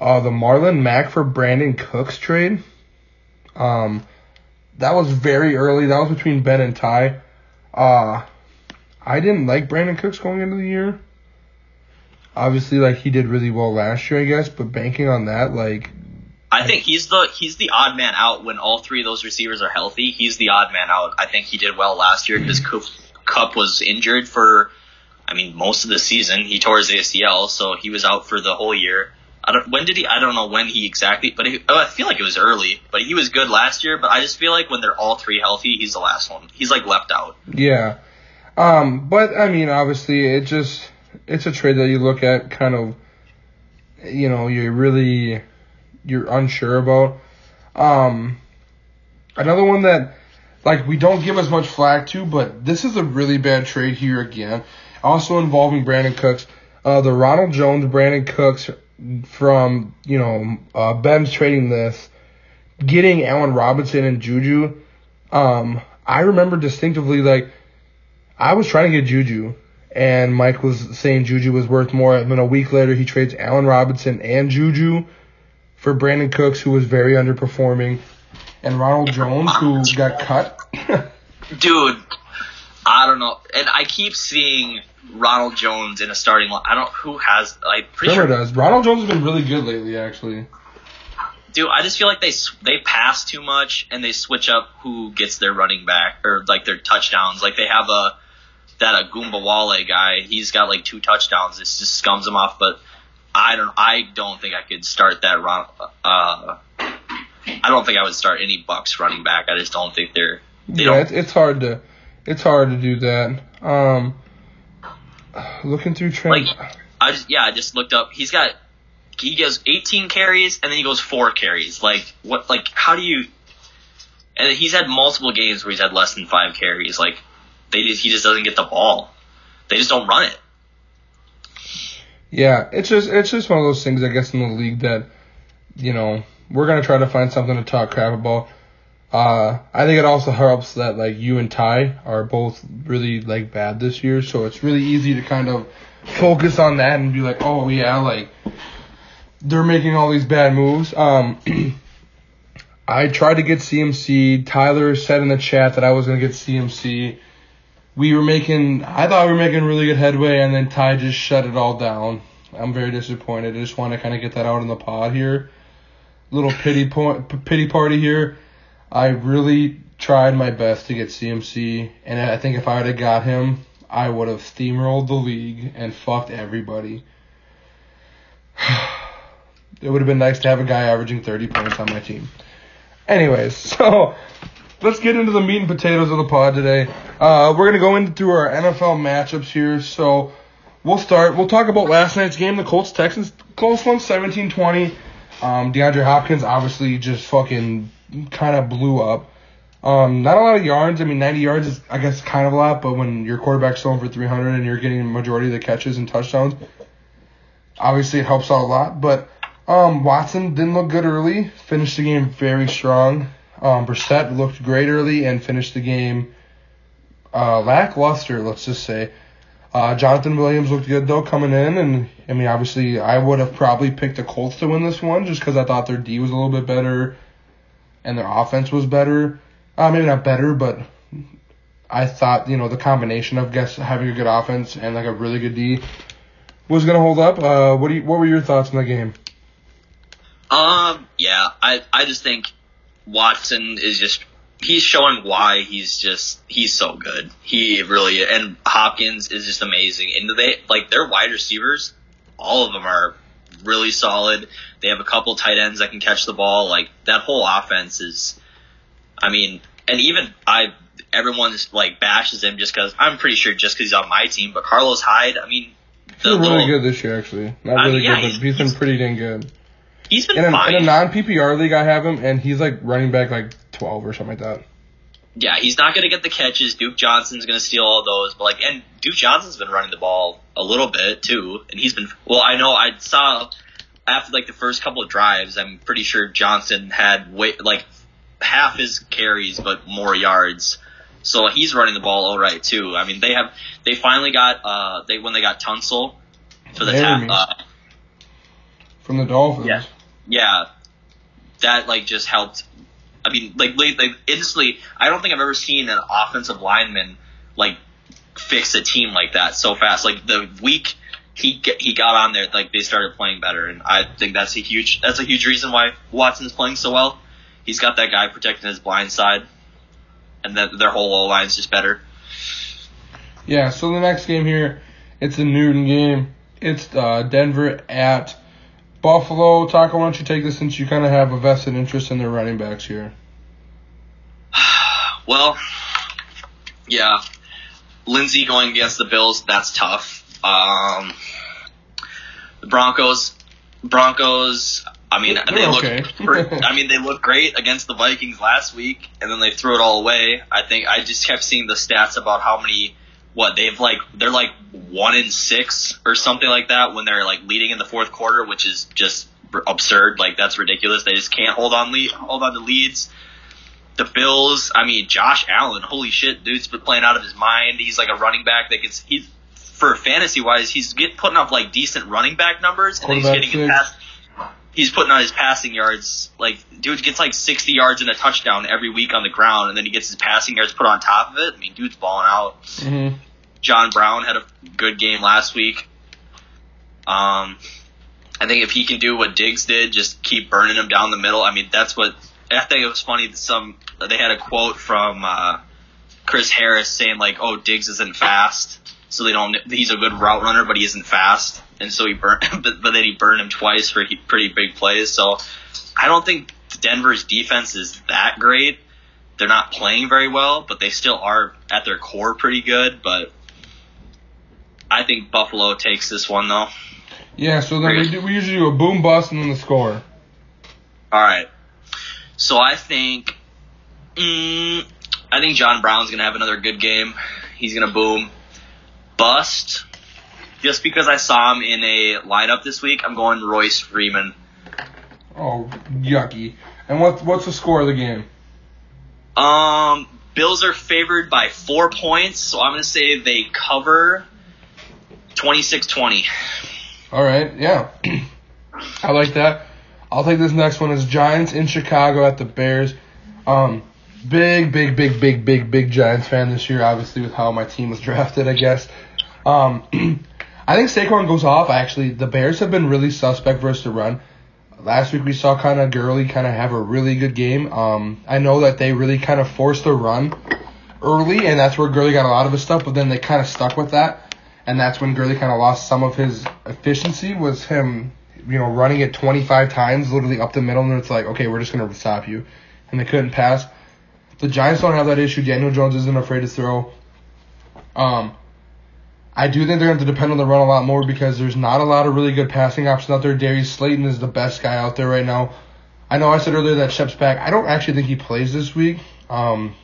uh, the Marlon Mack for Brandin Cooks trade. Um, that was very early. That was between Ben and Ty. Uh, I didn't like Brandin Cooks going into the year. Obviously, like he did really well last year, I guess. But banking on that, like, I think he's the he's the odd man out when all three of those receivers are healthy. He's the odd man out. I think he did well last year because mm-hmm. Kupp, Kupp was injured for, I mean, most of the season. He tore his ACL, so he was out for the whole year. I don't when did he? I don't know when he exactly, but he, oh, I feel like it was early. But he was good last year. But I just feel like when they're all three healthy, he's the last one. He's like left out. yeah. Um, but I mean, obviously, it just it's a trade that you look at, kind of, you know, you're really you're unsure about. Um, another one that like we don't give as much flack to, but this is a really bad trade here again. Also involving Brandin Cooks, uh, the Ronald Jones Brandin Cooks from you know uh, Ben's trading this, getting Allen Robinson and Juju. Um, I remember distinctively like I was trying to get Juju, and Mike was saying Juju was worth more. And then a week later, he trades Allen Robinson and Juju for Brandin Cooks, who was very underperforming, and Ronald Jones, who got cut. [laughs] Dude, I don't know. And I keep seeing Ronald Jones in a starting line. I don't who has like pretty Trimmer sure does. Ronald Jones has been really good lately, actually. Dude, I just feel like they they pass too much and they switch up who gets their running back or like their touchdowns. Like they have a that a Goomba Ogunbowale guy. He's got like two touchdowns. It just scums him off. But I don't. I don't think I could start that run. Uh, I don't think I would start any Bucks running back. I just don't think they're. They yeah, don't. it's, it's hard to it's hard to do that. Um, looking through trends. Like, I just yeah, I just looked up. He's got he goes 18 carries and then he goes four carries. Like what? Like how do you? And he's had multiple games where he's had less than five carries. Like they just he just doesn't get the ball. They just don't run it. Yeah, it's just it's just one of those things I guess in the league that you know we're gonna try to find something to talk crap about. Uh, I think it also helps that like you and Ty are both really like bad this year, so it's really easy to kind of focus on that and be like, oh yeah, like they're making all these bad moves. Um, [clears throat] I tried to get CMC. Tyler said in the chat that I was gonna get CMC. We were making, I thought we were making really good headway, and then Ty just shut it all down. I'm very disappointed. I just want to kind of get that out in the pod here. Little pity point, pity party here. I really tried my best to get CMC, and I think if I have got him, I would have steamrolled the league and fucked everybody. [sighs] it would have been nice to have a guy averaging 30 points on my team. Anyways, [laughs] so let's get into the meat and potatoes of the pod today. Uh, we're gonna go into our NFL matchups here. So we'll start. We'll talk about last night's game, the Colts Texans, close one, 17-20. Um, DeAndre Hopkins obviously just fucking kind of blew up. Um, not a lot of yards. I mean, 90 yards is, I guess, kind of a lot, but when your quarterback's throwing for 300 and you're getting the majority of the catches and touchdowns, obviously it helps out a lot. But um, Watson didn't look good early. Finished the game very strong. Um, Brissett looked great early and finished the game uh, lackluster, let's just say. Uh, Jonathan Williams looked good though coming in, and I mean obviously I would have probably picked the Colts to win this one just because I thought their D was a little bit better, and their offense was better. Uh, maybe not better, but I thought you know the combination of guess having a good offense and like a really good D was gonna hold up. Uh, what do you, what were your thoughts on the game? Um, yeah, I I just think Watson is just he's showing why he's just he's so good. He really and Hopkins is just amazing. And they like their wide receivers, all of them are really solid. They have a couple tight ends that can catch the ball. Like that whole offense is, I mean, and even I everyone's like bashes him just because I'm pretty sure just because he's on my team. But Carlos Hyde, I mean, He's been really good this year actually. Not I mean, really yeah, good, but he's- he's been pretty dang good. He's been In a, fine. in a non PPR league, I have him, and he's like running back like 12 or something like that. yeah, he's not going to get the catches. Duke Johnson's going to steal all those, but like, and Duke Johnson's been running the ball a little bit too, and he's been. Well, I know I saw after like the first couple of drives, I'm pretty sure Johnson had way like half his carries but more yards. So he's running the ball all right too. I mean, they have they finally got uh they when they got Tunsil for the tap. Uh, From the Dolphins. Yeah. Yeah, that like just helped. I mean, like, like, like instantly, I don't think I've ever seen an offensive lineman like fix a team like that so fast. Like the week he he got on there, like they started playing better, and I think that's a huge that's a huge reason why Watson's playing so well. He's got that guy protecting his blind side, and that their whole O line's just better. Yeah, so the next game here, it's a Newton game. It's uh, Denver at Buffalo. Taco, why don't you take this since you kind of have a vested interest in their running backs here? [sighs] Well, yeah, Lindsay going against the Bills, that's tough. Um, the Broncos, Broncos. I mean, They're they look. okay. [laughs] I mean, they look great against the Vikings last week, and then they threw it all away. I think I just kept seeing the stats about how many. What they've like, they're like one in six or something like that when they're like leading in the fourth quarter, which is just absurd. Like that's ridiculous. They just can't hold on lead, hold on to leads the Bills. I mean, Josh Allen. Holy shit, dude's been playing out of his mind. He's like a running back that gets he's for fantasy wise, he's get putting up like decent running back numbers, and then he's getting his pass. He's putting on his passing yards. Like, dude gets like 60 yards and a touchdown every week on the ground, and then he gets his passing yards put on top of it. I mean, dude's balling out. Mm-hmm. John Brown had a good game last week. Um, I think if he can do what Diggs did, just keep burning him down the middle. I mean, that's what I think it was funny. That some they had a quote from uh, Chris Harris saying like, "Oh, Diggs isn't fast, so they don't. He's a good route runner, but he isn't fast." And so he burned, [laughs] but, but then he burned him twice for pretty big plays. So I don't think Denver's defense is that great. They're not playing very well, but they still are at their core pretty good. But I think Buffalo takes this one though. Yeah, so then we, do, we usually do a boom bust and then the score. All right. So I think, mm, I think John Brown's gonna have another good game. He's gonna boom. Bust. Just because I saw him in a lineup this week, I'm going Royce Freeman. Oh, yucky. And what what's the score of the game? Um, Bills are favored by four points, so I'm gonna say they cover 26-20. All right, yeah. [clears throat] I like that. I'll take this next one as Giants in Chicago at the Bears. Um, big, big, big, big, big, big Giants fan this year, obviously with how my team was [laughs] drafted, I guess. Um, [clears throat] I think Saquon goes off. Actually, the Bears have been really suspect versus the run. Last week we saw kind of Gurley kind of have a really good game. Um, I know that they really kind of forced the run early, and that's where Gurley got a lot of his stuff. But then they kind of stuck with that, and that's when Gurley kind of lost some of his efficiency. Was him, you know, running it 25 times, literally up the middle, and it's like, okay, we're just gonna stop you, and they couldn't pass. The Giants don't have that issue. Daniel Jones isn't afraid to throw. Um, I do think they're going to depend on the run a lot more because there's not a lot of really good passing options out there. Darius Slayton is the best guy out there right now. I know I said earlier that Shep's back. I don't actually think he plays this week, um,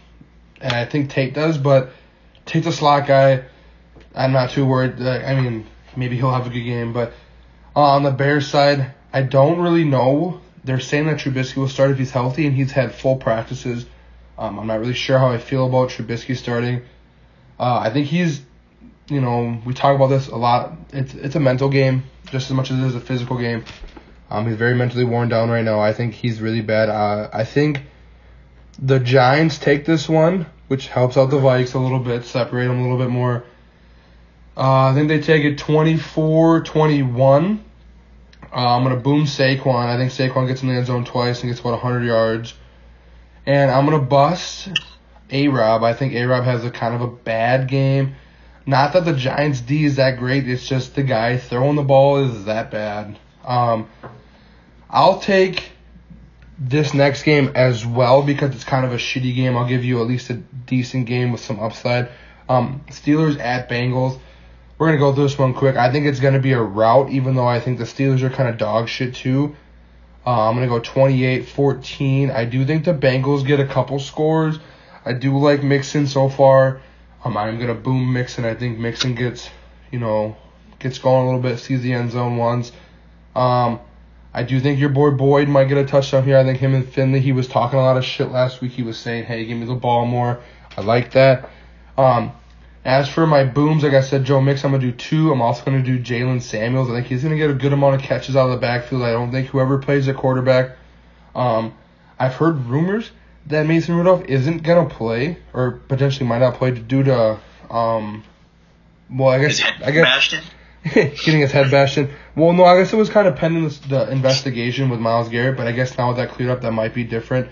and I think Tate does, but Tate's a slot guy. I'm not too worried. That, I mean, maybe he'll have a good game, but uh, on the Bears side, I don't really know. They're saying that Trubisky will start if he's healthy, and he's had full practices. Um, I'm not really sure how I feel about Trubisky starting. Uh, I think he's you know, we talk about this a lot. It's it's a mental game just as much as it is a physical game. Um, he's very mentally worn down right now. I think he's really bad. Uh, I think the Giants take this one, which helps out the Vikes a little bit, separate them a little bit more. Uh, I think they take it 24-21. Uh, I'm going to boom Saquon. I think Saquon gets in the end zone twice and gets about 100 yards. And I'm going to bust A-Rob. I think A-Rob has a kind of a bad game. Not that the Giants D is that great. It's just the guy throwing the ball is that bad. Um, I'll take this next game as well because it's kind of a shitty game. I'll give you at least a decent game with some upside. Um, Steelers at Bengals. We're gonna go through this one quick. I think it's gonna be a rout, even though I think the Steelers are kind of dog shit too. Uh, I'm gonna go 28-14. I do think the Bengals get a couple scores. I do like Mixon so far. Um, I'm gonna boom Mixon. I think Mixon gets, you know, gets going a little bit, sees the end zone once. Um, I do think your boy Boyd might get a touchdown here. I think him and Finley. He was talking a lot of shit last week. He was saying, "Hey, give me the ball more." I like that. Um, as for my booms, like I said, Joe Mix, I'm gonna do two. I'm also gonna do Jaylen Samuels. I think he's gonna get a good amount of catches out of the backfield. I don't think whoever plays the quarterback. Um, I've heard rumors that Mason Rudolph isn't gonna play or potentially might not play due to um well I guess I guess [laughs] getting his head bashed in. Well, no, I guess it was kind of pending this, the investigation with Myles Garrett, but I guess now with that cleared up, that might be different.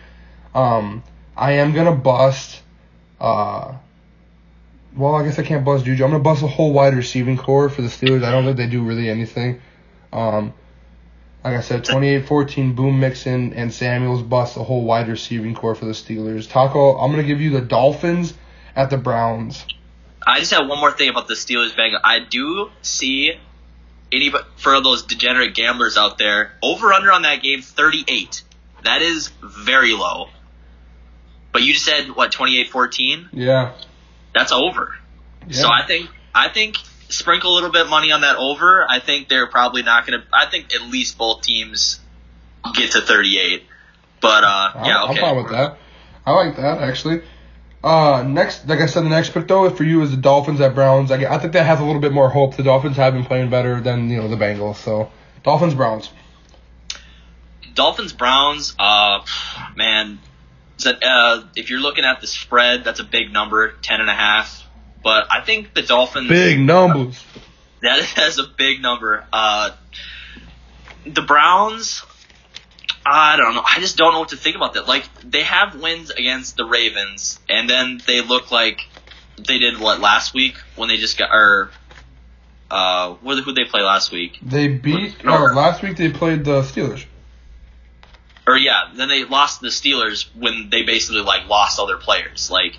Um, I am gonna bust. Uh, well, I guess I can't bust Juju. I'm gonna bust a whole wide receiving core for the Steelers. I don't think they do really anything. Um, like I said, 28-14, Boom Mixon and Samuels bust a whole wide receiving core for the Steelers. Taco, I'm going to give you the Dolphins at the Browns. I just have one more thing about the Steelers bang. I do see any for those degenerate gamblers out there, over under on that game 38. That is very low. But you just said what 28-14? Yeah. That's over. Yeah. So I think I think sprinkle a little bit money on that over. I think they're probably not going to. I think at least both teams get to 38. But uh, yeah, okay. I'm fine with that. I like that actually. Uh, next, like I said, the next pick though for you is the Dolphins at Browns. I, I think that has a little bit more hope. The Dolphins have been playing better than you know the Bengals. So Dolphins Browns. Dolphins Browns. Uh, man, that, uh, if you're looking at the spread, that's a big number, ten and a half. But I think the Dolphins big numbers. [laughs] That is a big number. Uh, the Browns. I don't know. I just don't know what to think about that. Like they have wins against the Ravens, and then they look like they did what last week when they just got or uh, who who they play last week? They beat. No. No, last week they played the Steelers. Or yeah, then they lost the Steelers when they basically like lost all their players. Like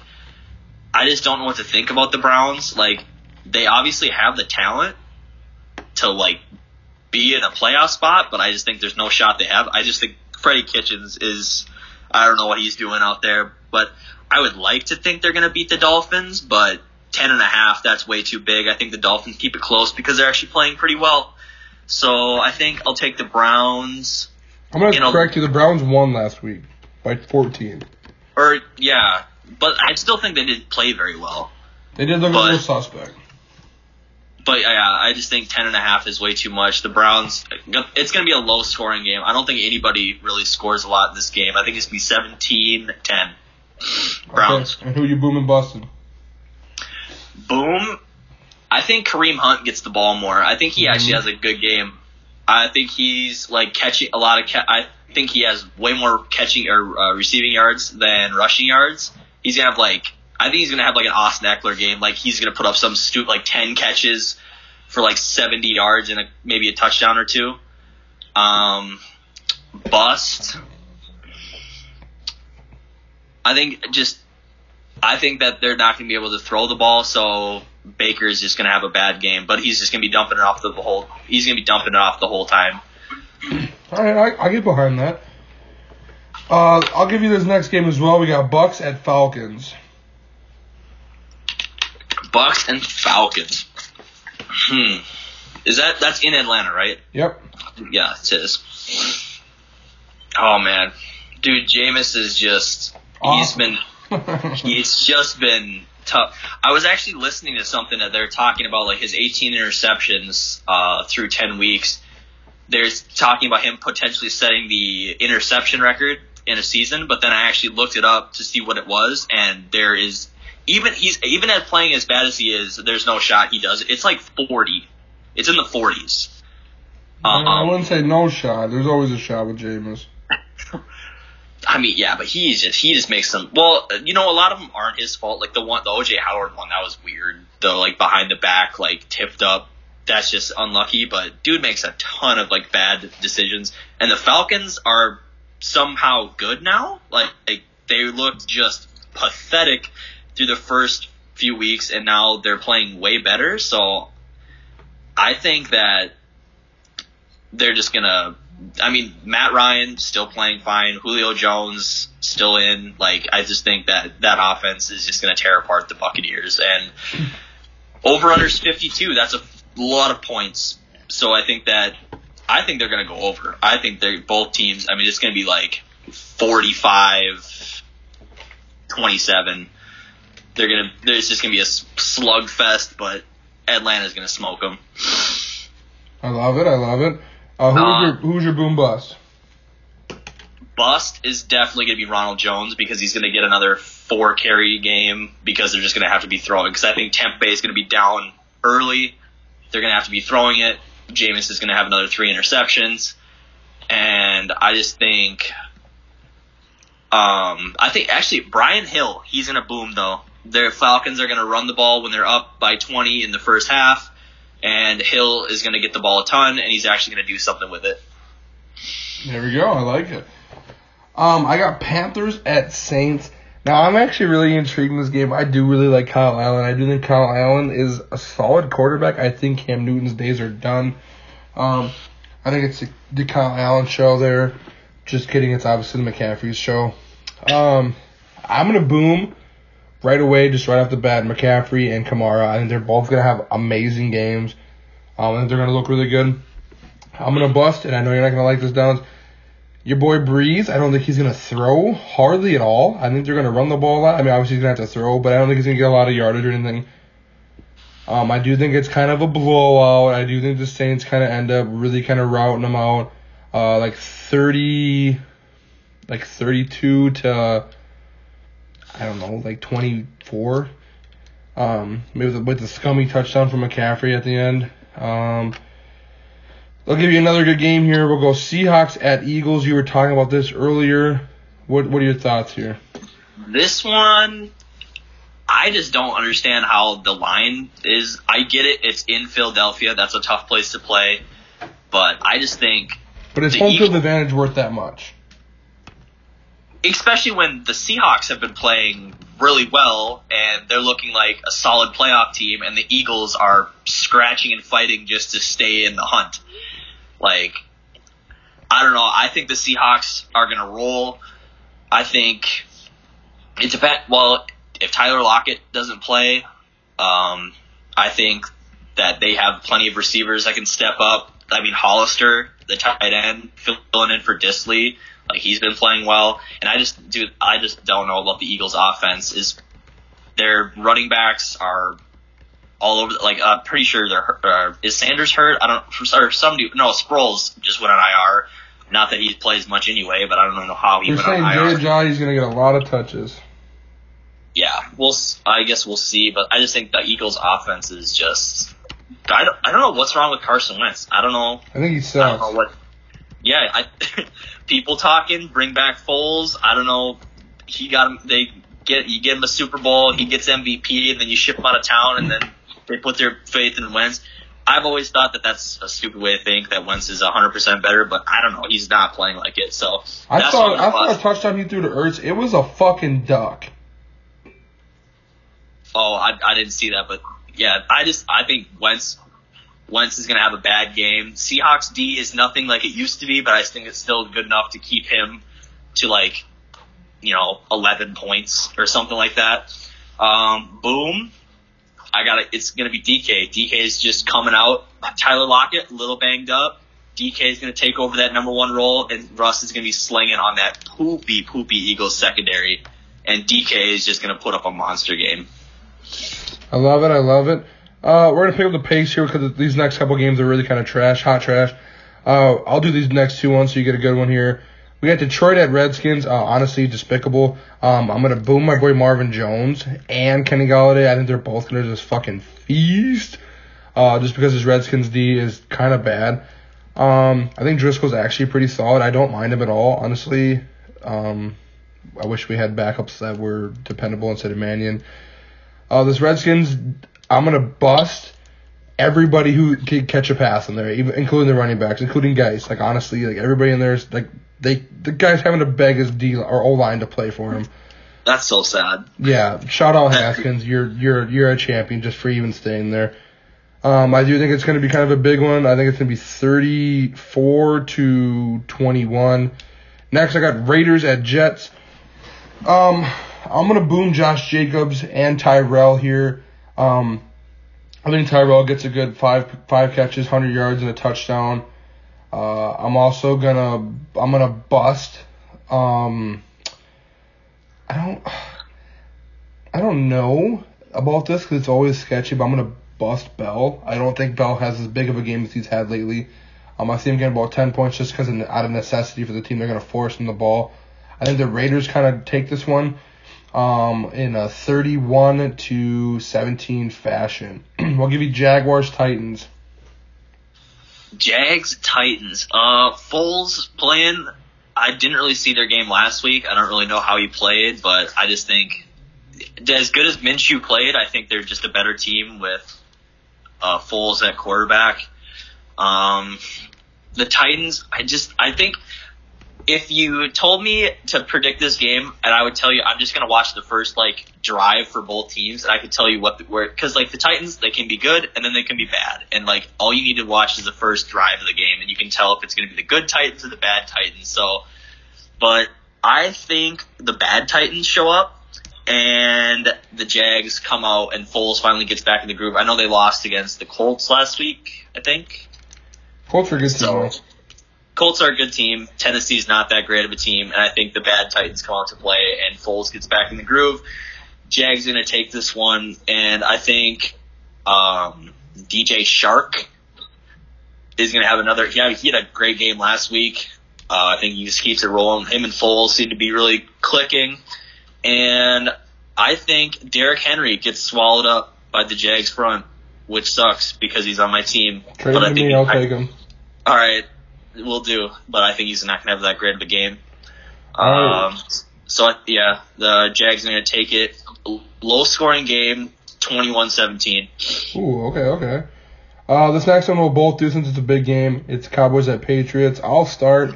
I just don't know what to think about the Browns. Like they obviously have the talent to like be in a playoff spot, but I just think there's no shot they have. I just think Freddie Kitchens is I don't know what he's doing out there, but I would like to think they're going to beat the Dolphins, but ten and a half that's way too big. I think the Dolphins keep it close because they're actually playing pretty well. So I think I'll take the Browns. I'm gonna You know- correct you. The Browns won last week by 14. Or yeah, but I still think they did play very well. They did look a But- little suspect. But yeah, I just think ten and a half is way too much. The Browns, it's going to be a low scoring game. I don't think anybody really scores a lot in this game. I think it's going to be 17-10. Browns. Okay. And who you booming busting? Boom. I think Kareem Hunt gets the ball more. I think he actually Mhm. has a good game. I think he's like catching a lot of. Ca- I think he has way more catching or uh, receiving yards than rushing yards. He's gonna have like. I think he's gonna have like an Austin Ekeler game. Like he's gonna put up some stu like ten catches for like seventy yards and a, maybe a touchdown or two. Um, bust. I think just I think that they're not to be able to throw the ball, so Baker is just going to have a bad game. But he's just going to be dumping it off the whole. He's going to be dumping it off the whole time. All right, I, I get behind that. Uh, I'll give you this next game as well. We got Bucks at Falcons. Bucks and Falcons. Hmm. Is that that's in Atlanta, right? Yep. Yeah, it is. Oh man, dude, Jameis is just. He's been [laughs] It's just been tough. I was actually listening to something that they're talking about, like his 18 interceptions uh, through 10 weeks. They're talking about him potentially setting the interception record in a season, but then I actually looked it up to see what it was, and there is even he's even at playing as bad as he is, there's no shot he does it. It's like 40. It's in the 40s. I Um, wouldn't say no shot. There's always a shot with Jameis. I mean, yeah, but he just he just makes them. Well, you know, a lot of them aren't his fault. Like the one, the OJ Howard one, that was weird. The like behind the back, like tipped up. That's just unlucky. But dude makes a ton of like bad decisions. And the Falcons are somehow good now. Like, like they looked just pathetic through the first few weeks, and now they're playing way better. So I think that they're just gonna. I mean, Matt Ryan still playing fine. Julio Jones still in. Like, I just think that that offense is just gonna tear apart the Buccaneers. And over fifty two. That's a lot of points. So I think that I think they're gonna go over. I think they're both teams. I mean, it's gonna be like 45 27. They're gonna. There's just gonna be a slugfest, but Atlanta's gonna smoke them. I love it. I love it. Uh, who's, Uh, your, who's your boom bust? bust is definitely going to be Ronald Jones because he's going to get another four carry game because they're just going to have to be throwing. Because I think Tampa Bay is going to be down early. They're going to have to be throwing it. Jameis is going to have another three interceptions. And I just think, um, I think actually Brian Hill, he's going to boom though. Their Falcons are going to run the ball when they're up by 20 in the first half. And Hill is going to get the ball a ton, and he's actually going to do something with it. There we go. I like it. Um, I got Panthers at Saints. Now I'm actually really intrigued in this game. I do really like Kyle Allen. I do think Kyle Allen is a solid quarterback. I think Cam Newton's days are done. Um, I think it's the Kyle Allen show there. Just kidding. It's obviously the McCaffrey's show. Um, I'm gonna boom right away, just right off the bat. McCaffrey and Kamara. I think they're both gonna have amazing games. Um, think they're gonna look really good. I'm gonna bust, and I know you're not gonna like this, Downs. Your boy Brees, I don't think he's gonna throw hardly at all. I think they're gonna run the ball a lot. I mean, obviously he's gonna have to throw, but I don't think he's gonna get a lot of yardage or anything. Um, I do think it's kind of a blowout. I do think the Saints kind of end up really kind of routing them out, uh, like thirty, like thirty-two to, I don't know, like twenty-four. Um, maybe with the, with the scummy touchdown from McCaffrey at the end. Um, I'll give you another good game here. We'll go Seahawks at Eagles. You were talking about this earlier. What What are your thoughts here? This one, I just don't understand how the line is. I get it; it's in Philadelphia. That's a tough place to play, but I just think, But is home field advantage worth that much? Especially when the Seahawks have been playing really well and they're looking like a solid playoff team, and the Eagles are scratching and fighting just to stay in the hunt. Like, I don't know. I think the Seahawks are going to roll. I think it depends. Well, if Tyler Lockett doesn't play, um, I think that they have plenty of receivers that can step up. I mean, Hollister, the tight end, filling in for Dissly, like he's been playing well. And I just do, I just don't know about the Eagles' offense. Is their running backs are all over. Like I'm pretty sure they're. Uh, is Sanders hurt? I don't. Or somebody. No, Sproles just went on IR. Not that he plays much anyway, but I don't know how he You're went saying on IR. Going to get a lot of touches. Yeah, we'll. I guess we'll see, but I just think the Eagles' offense is just. I don't. I don't know what's wrong with Carson Wentz. I don't know. I think he I don't know what. Yeah, I. [laughs] people talking, bring back Foles. I don't know. He got him. They get you get him a Super Bowl. He gets MVP, and then you ship him out of town, and then they put their faith in Wentz. I've always thought that that's a stupid way to think that Wentz is 100% better, but I don't know. He's not playing like it, so I saw I saw a touchdown he threw to Ertz. It was a fucking duck. Oh, I, I didn't see that, but yeah, I just I think Wentz Wentz is gonna have a bad game. Seahawks D is nothing like it used to be, but I think it's still good enough to keep him to like you know eleven points or something like that. Um, boom. I got it. It's gonna be DK. DK is just coming out. Tyler Lockett, a little banged up. DK is gonna take over that number one role, and Russ is gonna be slinging on that poopy poopy Eagles secondary, and DK is just gonna put up a monster game. I love it. I love it. Uh, we're gonna pick up the pace here because these next couple games are really kind of trash, hot trash. Uh, I'll do these next two ones so you get a good one here. We got Detroit at Redskins. Uh, honestly, despicable. Um, I'm gonna boom my boy Marvin Jones and Kenny Golladay. I think they're both gonna just fucking feast. Uh, just because his Redskins D is kind of bad. Um, I think Driskel's actually pretty solid. I don't mind him at all, honestly. Um, I wish we had backups that were dependable instead of Mannion. Uh, this Redskins, I'm gonna bust everybody who can catch a pass in there, even including the running backs, including guys. Like honestly, like everybody in there is like they the guy's having to beg his D or O line to play for him. That's so sad. Yeah, shout out Haskins. You're you're you're a champion just for even staying there. Um, I do think it's going to be kind of a big one. I think it's going to be 34 to 21. Next, I got Raiders at Jets. Um, I'm going to boom Josh Jacobs and Tyrell here. Um, I think Tyrell gets a good five five catches, 100 yards, and a touchdown. Uh, I'm also gonna I'm gonna bust. Um, I don't. I don't know about this because it's always sketchy, but I'm gonna bust Bell. I don't think Bell has as big of a game as he's had lately. Um, I see him getting about ten points just because out of necessity for the team. They're gonna force him the ball. I think the Raiders kind of take this one, um, in a 31 to 17 fashion. [clears throat] we'll give you Jaguars Titans. Jags Titans. Uh, Foles playing. I didn't really see their game last week. I don't really know how he played, but I just think as good as Minshew played, I think they're just a better team with uh, Foles at quarterback. Um, the Titans. I just I think if you told me to predict this game, and I would tell you I'm just gonna watch the first like drive for both teams, and I could tell you what the, where because like the Titans they can be good and then they can be bad, and like all you need to watch is the first drive of the game, and you can tell if it's gonna be the good Titans or the bad Titans. So, but I think the bad Titans show up. And the Jags come out, and Foles finally gets back in the groove. I know they lost against the Colts last week, I think. Colts are good So- team. Colts are a good team. Tennessee's not that great of a team, and I think the bad Titans come out to play, and Foles gets back in the groove. Jags gonna take this one, and I think um, DJ Chark is gonna have another. Yeah, he had a great game last week. Uh, I think he just keeps it rolling. Him and Foles seem to be really clicking, and I think Derrick Henry gets swallowed up by the Jags front, which sucks because he's on my team. Trade but I think me, I'll I- take him. All right, we'll do. But I think he's not gonna have that great of a game. All Um, so yeah, the Jags are gonna take it. Low scoring game, 21-17. Ooh, okay, okay. Uh, this next one we'll both do since it's a big game. It's Cowboys at Patriots. I'll start.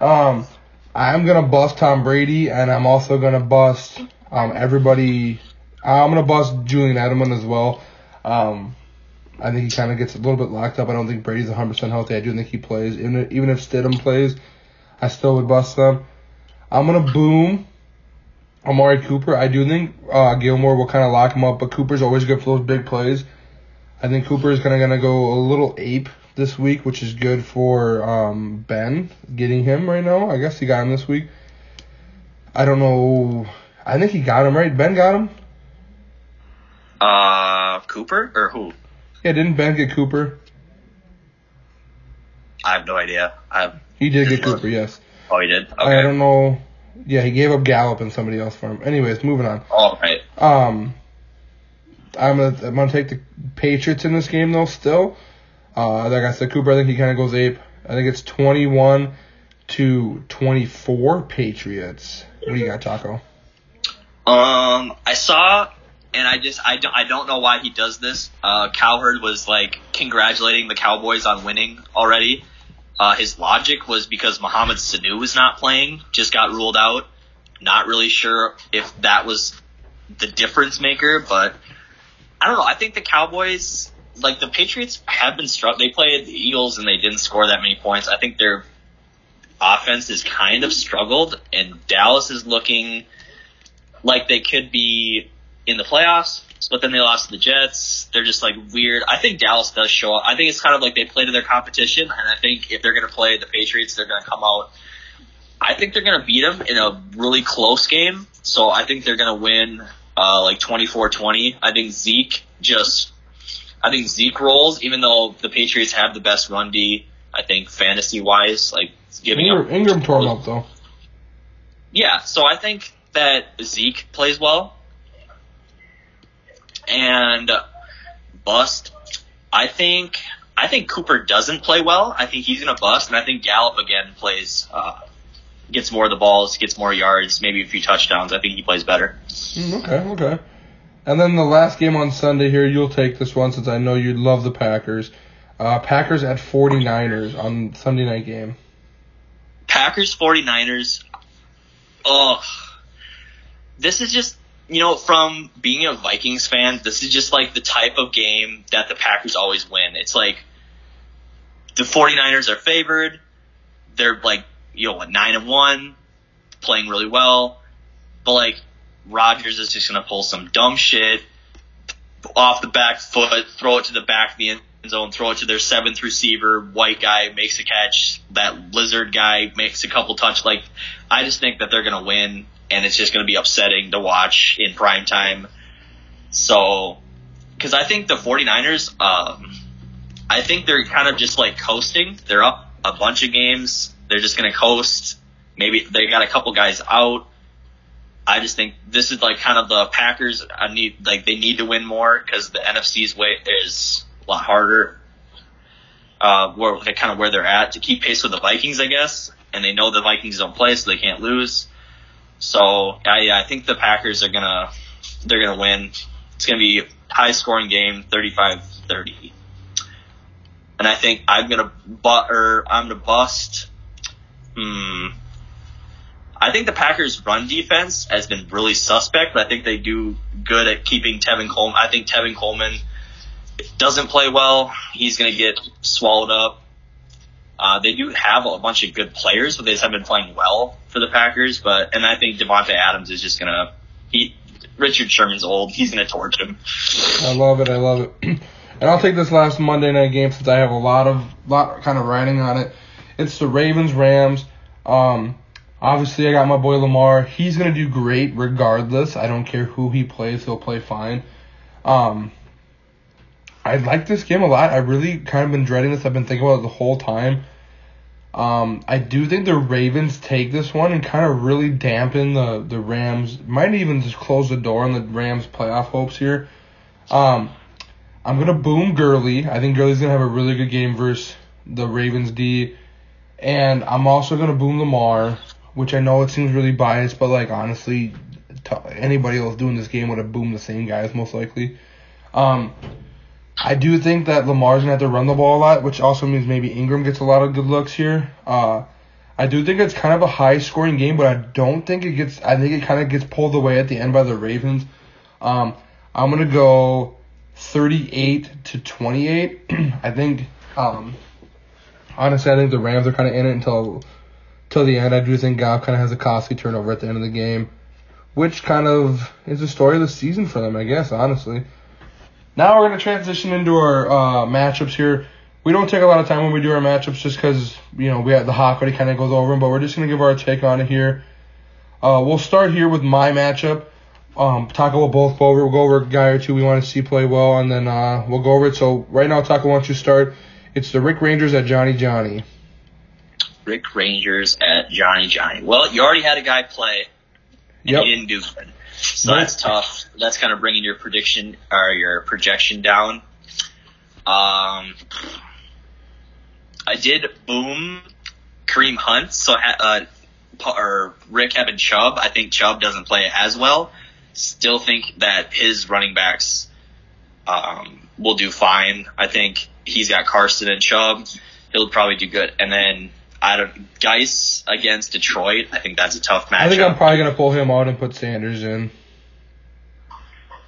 Um, I'm gonna bust Tom Brady, and I'm also gonna bust um everybody. I'm gonna bust Julian Edelman as well. Um, I think he kind of gets a little bit locked up. I don't think Brady's 100% healthy. I do think he plays. Even even if Stidham plays, I still would bust them. I'm gonna boom Amari Cooper. I do think uh, Gilmore will kind of lock him up, but Cooper's always good for those big plays. I think Cooper is kind of gonna go a little ape this week, which is good for um, Ben getting him right now. I guess he got him this week. I don't know. I think he got him right. Ben got him. Uh, Cooper or who? Yeah, didn't Ben get Cooper? I have no idea. I He did get Cooper. Yes. oh, he did. Okay. I don't know. Yeah, he gave up Gallup and somebody else for him. Anyways, moving on. All right. Um, I'm gonna I'm gonna take the Patriots in this game though. Still, uh, like I said, Cooper. I think he kind of goes ape. I think it's 21 to 24 Patriots. What do you got, Taco? Um, I saw, and I just I don't I don't know why he does this. Uh, Cowherd was like congratulating the Cowboys on winning already. Uh, his logic was because Mohamed Sanu was not playing, just got ruled out. Not really sure if that was the difference maker, but I don't know. I think the Cowboys, like the Patriots, have been struck. They played the Eagles and they didn't score that many points. I think their offense has kind of struggled, and Dallas is looking like they could be in the playoffs, but then they lost to the Jets. They're just like weird. I think Dallas does show up. I think it's kind of like they play to their competition, and I think if they're going to play the Patriots, they're going to come out. I think they're going to beat them in a really close game. So I think they're going to win uh, like 24-20. I think Zeke just, I think Zeke rolls, even though the Patriots have the best run D. I think fantasy wise, like giving Ingram, up Ingram tore him up though. yeah, so I think that Zeke plays well. And bust. I think I think Cooper doesn't play well. I think he's gonna bust, and I think Gallup again plays uh, gets more of the balls, gets more yards, maybe a few touchdowns. I think he plays better. Mm, okay, okay. And then the last game on Sunday here, you'll take this one since I know you'd love the Packers. Uh, Packers at 49ers on Sunday night game. Packers 49ers. Oh, this is just, you know, from being a Vikings fan, this is just like the type of game that the Packers always win. It's like the 49ers are favored. They're like, you know, what, 9 and 1, playing really well. But like, Rodgers is just going to pull some dumb shit off the back foot, throw it to the back of the end zone, throw it to their seventh receiver, white guy makes a catch, that lizard guy makes a couple touch. Like, I just think that they're going to win, and it's just going to be upsetting to watch in prime time. So, because I think the 49ers, um, I think they're kind of just like coasting. They're up a bunch of games. They're just going to coast. Maybe they got a couple guys out. I just think this is like kind of the Packers. I need like they need to win more because the NFC's way is a lot harder. Uh, where kind of where they're at to keep pace with the Vikings, I guess, and they know the Vikings don't play, so they can't lose. So I, I think the Packers are gonna they're gonna win. It's gonna be a high scoring game, 35-30. And I think I'm gonna but or I'm gonna bust. Hmm. I think the Packers' run defense has been really suspect, but I think they do good at keeping Tevin Coleman. I think Tevin Coleman doesn't play well. He's going to get swallowed up. Uh, they do have a bunch of good players, but they just haven't been playing well for the Packers. But and I think Davante Adams is just going to he. Richard Sherman's old. He's to torch him. I love it. I love it. And I'll take this last Monday night game since I have a lot of lot kind of writing on it. It's the Ravens Rams. Um, obviously I got my boy Lamar. He's gonna do great regardless. I don't care who he plays. He'll play fine. Um, I like this game a lot. I really kind of been dreading this. I've been thinking about it the whole time. Um, I do think the Ravens take this one and kind of really dampen the, the Rams. Might even just close the door on the Rams playoff hopes here. Um, I'm gonna boom Gurley. I think Gurley's gonna have a really good game versus the Ravens D, and I'm also gonna boom Lamar, which I know it seems really biased, but like honestly, t- anybody else doing this game would have boomed the same guys most likely. Um, I do think that Lamar's gonna have to run the ball a lot, which also means maybe Ingram gets a lot of good looks here. Uh, I do think it's kind of a high scoring game, but I don't think it gets. I think it kind of gets pulled away at the end by the Ravens. Um, I'm gonna go 38 to 28. [clears throat] I think. Um, honestly, I think the Rams are kind of in it until till the end. I do think Goff kind of has a costly turnover at the end of the game, which kind of is the story of the season for them, I guess. Honestly. Now we're gonna transition into our uh, matchups here. We don't take a lot of time when we do our matchups just because you know we have the hawk already kind of goes over them, but we're just gonna give our take on it here. Uh, we'll start here with my matchup. Um, Taco will both go over. We'll go over a guy or two we want to see play well, and then uh, we'll go over it. So right now, Taco, why don't you start? It's the Rick Rangers at Johnny Johnny. Rick Rangers at Johnny Johnny. Well, you already had a guy play, and Yep. he didn't do good. So that's tough. That's kind of bringing your prediction or your projection down. Um, I did boom Kareem Hunt. So uh, or Rick having Chubb. I think Chubb doesn't play as well. Still think that his running backs um, will do fine. I think he's got Carson and Chubb. He'll probably do good. And then I don't Geis against Detroit. I think that's a tough matchup. I think I'm probably gonna pull him out and put Sanders in.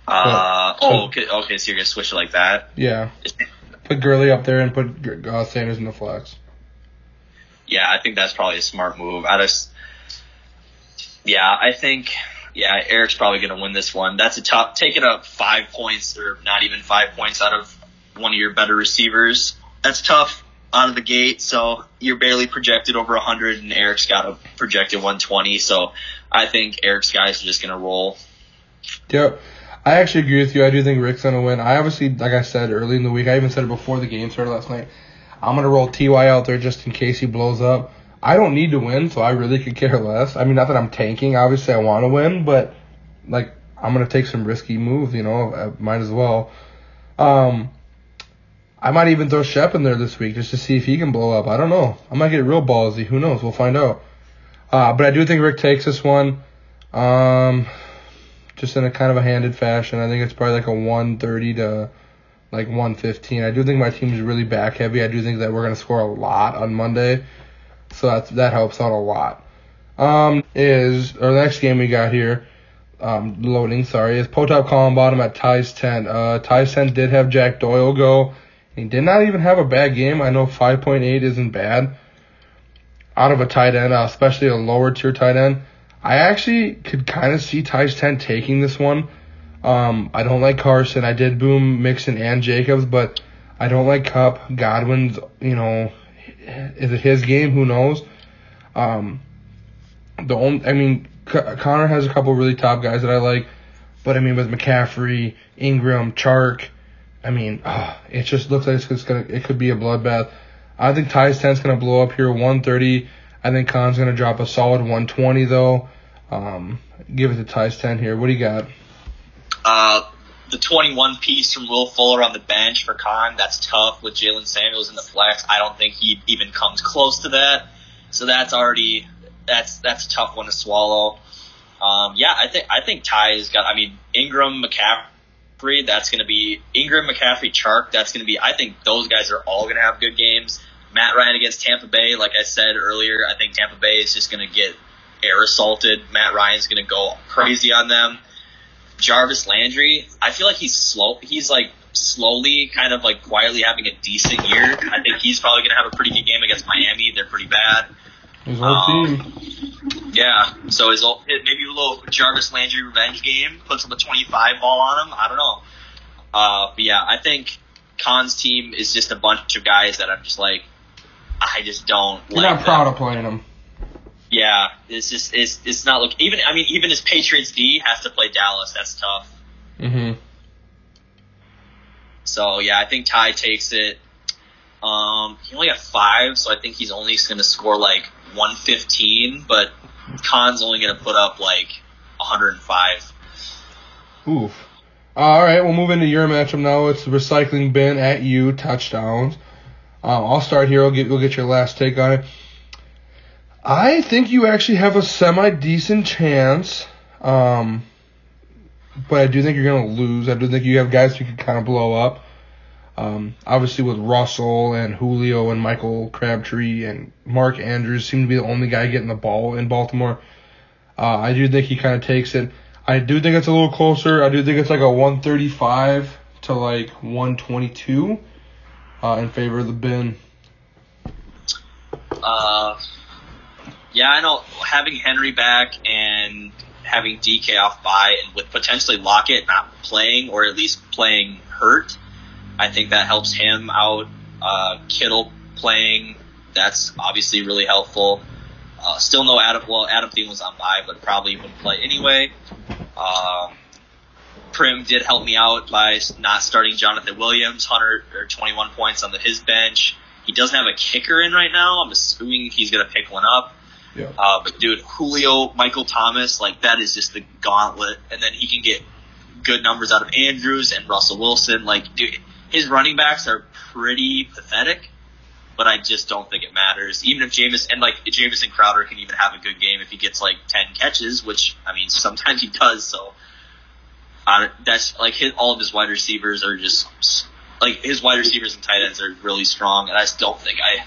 Uh, So- oh, okay, okay, so you're gonna switch it like that. Yeah, put Gurley up there and put uh, Sanders in the flex. Yeah, I think that's probably a smart move. I just, yeah, I think, yeah, Eric's probably gonna win this one. That's a tough, taking up five points or not even five points out of one of your better receivers. That's tough out of the gate. So you're barely projected over 100, and Eric's got a projected 120. So I think Eric's guys are just gonna roll. Yep. I actually agree with you. I do think Rick's gonna win. I obviously, like I said early in the week, I even said it before the game started last night. I'm gonna roll Ty out there just in case he blows up. I don't need to win, so I really could care less. I mean, not that I'm tanking. Obviously, I want to win, but like I'm gonna take some risky moves. You know, I might as well. Um, I might even throw Shep in there this week just to see if he can blow up. I don't know. I might get real ballsy. Who knows? We'll find out. Uh, but I do think Rick takes this one. Um, just in a kind of a handed fashion. I think it's probably like a 130 to like 115. I do think my team is really back heavy. I do think that we're going to score a lot on Monday. So that's, that helps out a lot. Um, is, our next game we got here, um, loading, sorry, is Potop calling bottom at Ty's 10. Uh, 10 did have Jack Doyle go. He did not even have a bad game. I know 5.8 isn't bad out of a tight end, uh, especially a lower tier tight end. I actually could kind of see Ty's 10 taking this one. Um, I don't like Carson. I did boom Mixon and Jacobs, but I don't like Kupp. Godwin's, you know, is it his game? Who knows? Um, the only, I mean, C- Connor has a couple really top guys that I like, but I mean, with McCaffrey, Ingram, Chark, I mean, ah, it just looks like it's, gonna, it could be a bloodbath. I think Ty's 10's gonna blow up here, 130. I think Khan's gonna drop a solid 120 though. Um, give it to Ty's 10 here. What do you got? Uh, the 21 piece from Will Fuller on the bench for Khan, that's tough with Jaylen Samuels in the flex. I don't think he even comes close to that. So that's already that's that's a tough one to swallow. Um, yeah, I think I think Ty's got. I mean, Ingram, McCaffrey. That's going to be Ingram, McCaffrey, Chark. That's going to be. I think those guys are all going to have good games. Matt Ryan against Tampa Bay. Like I said earlier, I think Tampa Bay is just going to get air assaulted. Matt Ryan's going to go crazy on them. Jarvis Landry, I feel like he's slow. He's like slowly, kind of like quietly having a decent year. I think he's probably going to have a pretty good game against Miami. They're pretty bad. His whole Um, team. Yeah, so his old, maybe a little Jarvis Landry revenge game puts up a 25 ball on him. I don't know. Uh, but yeah, I think Khan's team is just a bunch of guys that I'm just like, I just don't You're like. not proud them. of playing them. Yeah, it's just it's it's not look even. I mean, even his Patriots D has to play Dallas. That's tough. Mm-hmm. So yeah, I think Ty takes it. Um, he only got five, so I think he's only going to score like 115, but Khan's only going to put up like 105. Oof. All right, we'll move into your matchup now. It's recycling bin at you touchdowns. Um, I'll start here. I'll get we'll get your last take on it. I think you actually have a semi decent chance. Um, but I do think you're gonna lose. I do think you have guys who can kind of blow up. Um, obviously with Russell and Julio and Michael Crabtree and Mark Andrews seem to be the only guy getting the ball in Baltimore. Uh, I do think he kind of takes it. I do think it's a little closer. I do think it's like a 135 to like 122 uh, in favor of the bin. Uh, yeah, I know having Henry back and having DK off by and with potentially Lockett not playing or at least playing hurt, I think that helps him out. Uh, Kittle playing, that's obviously really helpful. Uh, still no Adam. Well, Adam Thielen was on bye, but probably wouldn't play anyway. Uh, Prim did help me out by not starting Jonathan Williams, 100 or 21 points on the, his bench. He doesn't have a kicker in right now. I'm assuming he's gonna pick one up. Yeah. Uh, but dude, Julio, Michael Thomas, like that is just the gauntlet. And then he can get good numbers out of Andrews and Russell Wilson. Like, dude, his running backs are pretty pathetic. But I just don't think it matters. Even if Jameis and like Jamison Crowder can even have a good game if he gets like ten catches, which I mean [laughs] sometimes he does. So uh, that's like his, all of his wide receivers are just like his wide receivers and tight ends are really strong, and I just don't think I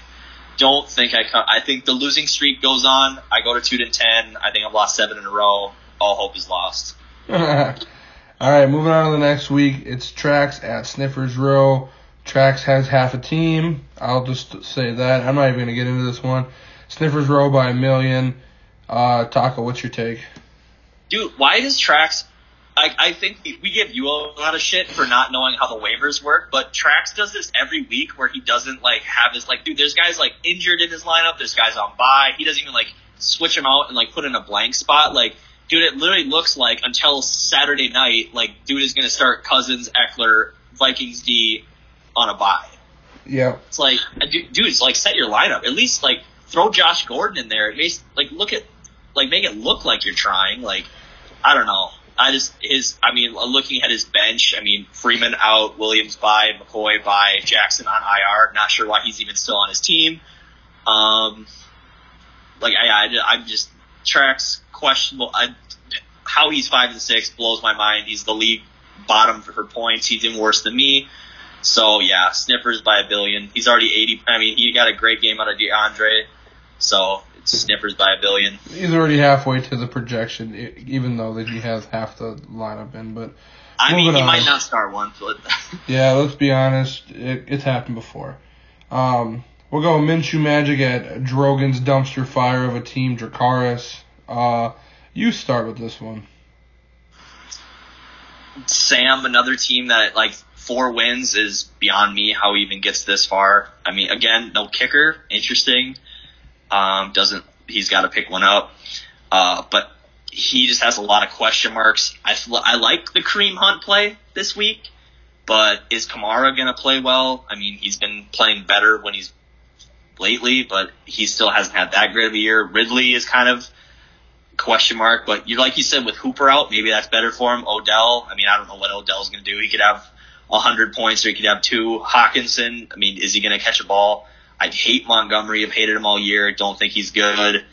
don't think I I think the losing streak goes on. I go to two to ten. I think I've lost seven in a row. All hope is lost. [laughs] All right, moving on to the next week. It's Tracks at Sniffers Row. Tracks has half a team. I'll just say that. I'm not even going to get into this one. Sniffers Row by a million. Uh, Taco, what's your take? Dude, why does Trax? I, I think we- give you a lot of shit for not knowing how the waivers work, but Trax does this every week where he doesn't like have his like, dude. There's guys like injured in his lineup. There's guys on bye. He doesn't even like switch them out and like put in a blank spot. Like, dude, it literally looks like until Saturday night, like, dude is gonna start Cousins, Ekeler, Vikings D on a bye. Yeah. It's like, uh, dude, dude, it's like set your lineup. At least like throw Josh Gordon in there. It makes like look at like make it look like you're trying. Like I don't know. I just his. I mean, looking at his bench. I mean, Freeman out, Williams by, McCoy by, Jackson on IR. Not sure why he's even still on his team. Um, like I, I I'm just tracks questionable. I, how he's five and six blows my mind. He's the league bottom for, points. He's even worse than me. So yeah, sniffers by a billion. He's already 80. I mean, he got a great game out of DeAndre. So it's sniffers by a billion. He's already halfway to the projection, even though that he has half the lineup in. But I mean, he on. might not start one, but yeah, let's be honest, it, it's happened before. Um, we'll go Minshew Magic at Drogan's dumpster fire of a team, Dracaris. Uh, you start with this one. Sam, another team that like four wins is beyond me. How he even gets this far. I mean, again, no kicker. Interesting. Um, doesn't he's got to pick one up. Uh, but he just has a lot of question marks. I I like the Kareem Hunt play this week, but is Kamara gonna play well? I mean, he's been playing better when he's lately, but he still hasn't had that great of a year. Ridley is kind of question mark, but you like you said with Hooper out, maybe that's better for him. Odell, I mean, I don't know what Odell's going to do. He could have hundred points or he could have two. Hockenson, I mean, is he going to catch a ball? I hate Montgomery. I've hated him all year. Don't think he's good.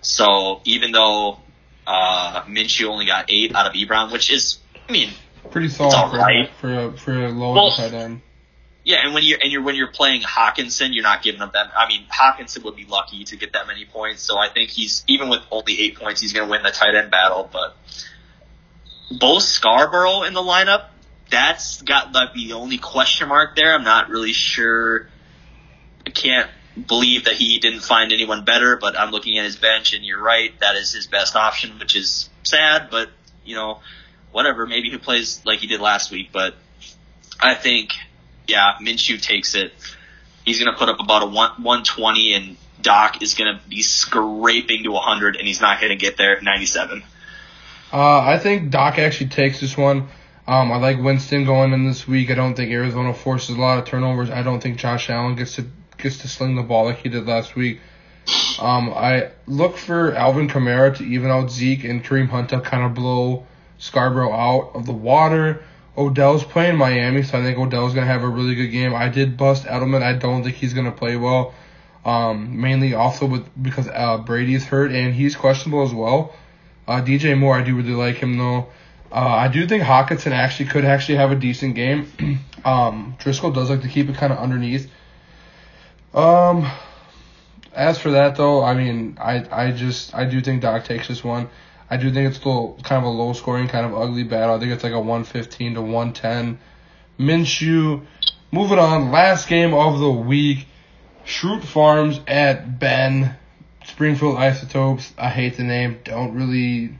So even though uh, Minshew only got eight out of Ebron, which is, I mean, Pretty solid for, right. for a for a low Well- tight end. Yeah, and when you're and you're when you're playing Hockenson, you're not giving up that. I mean, Hockenson would be lucky to get that many points. So I think he's even with only eight points, he's going to win the tight end battle. But both Scarborough in the lineup, that's got like the only question mark there. I'm not really sure. I can't believe that he didn't find anyone better. But I'm looking at his bench, and you're right, that is his best option, which is sad. But you know, whatever. Maybe he plays like he did last week, but I think yeah, Minshew takes it. He's going to put up about a one, 120, and Doc is going to be scraping to 100, and he's not going to get there 97. Uh, I think Doc actually takes this one. Um, I like Winston going in this week. I don't think Arizona forces a lot of turnovers. I don't think Josh Allen gets to gets to sling the ball like he did last week. Um, I look for Alvin Kamara to even out Zeke and Kareem Hunt to kind of blow Scarborough out of the water, Odell's playing Miami, so I think Odell's gonna have a really good game. I did bust Edelman. I don't think he's gonna play well. Um, mainly also with because uh, Brady's hurt and he's questionable as well. Uh, DJ Moore, I do really like him though. Uh, I do think Hockenson actually could actually have a decent game. [clears throat] um, Driskel does like to keep it kind of underneath. Um, as for that though, I mean, I I just I do think Doc takes this one. I do think it's still kind of a low scoring, kind of ugly battle. I think it's like a 115 to 110. Minshew. Moving on, last game of the week. Schrute Farms at Ben. Springfield Isotopes. I hate the name. Don't really.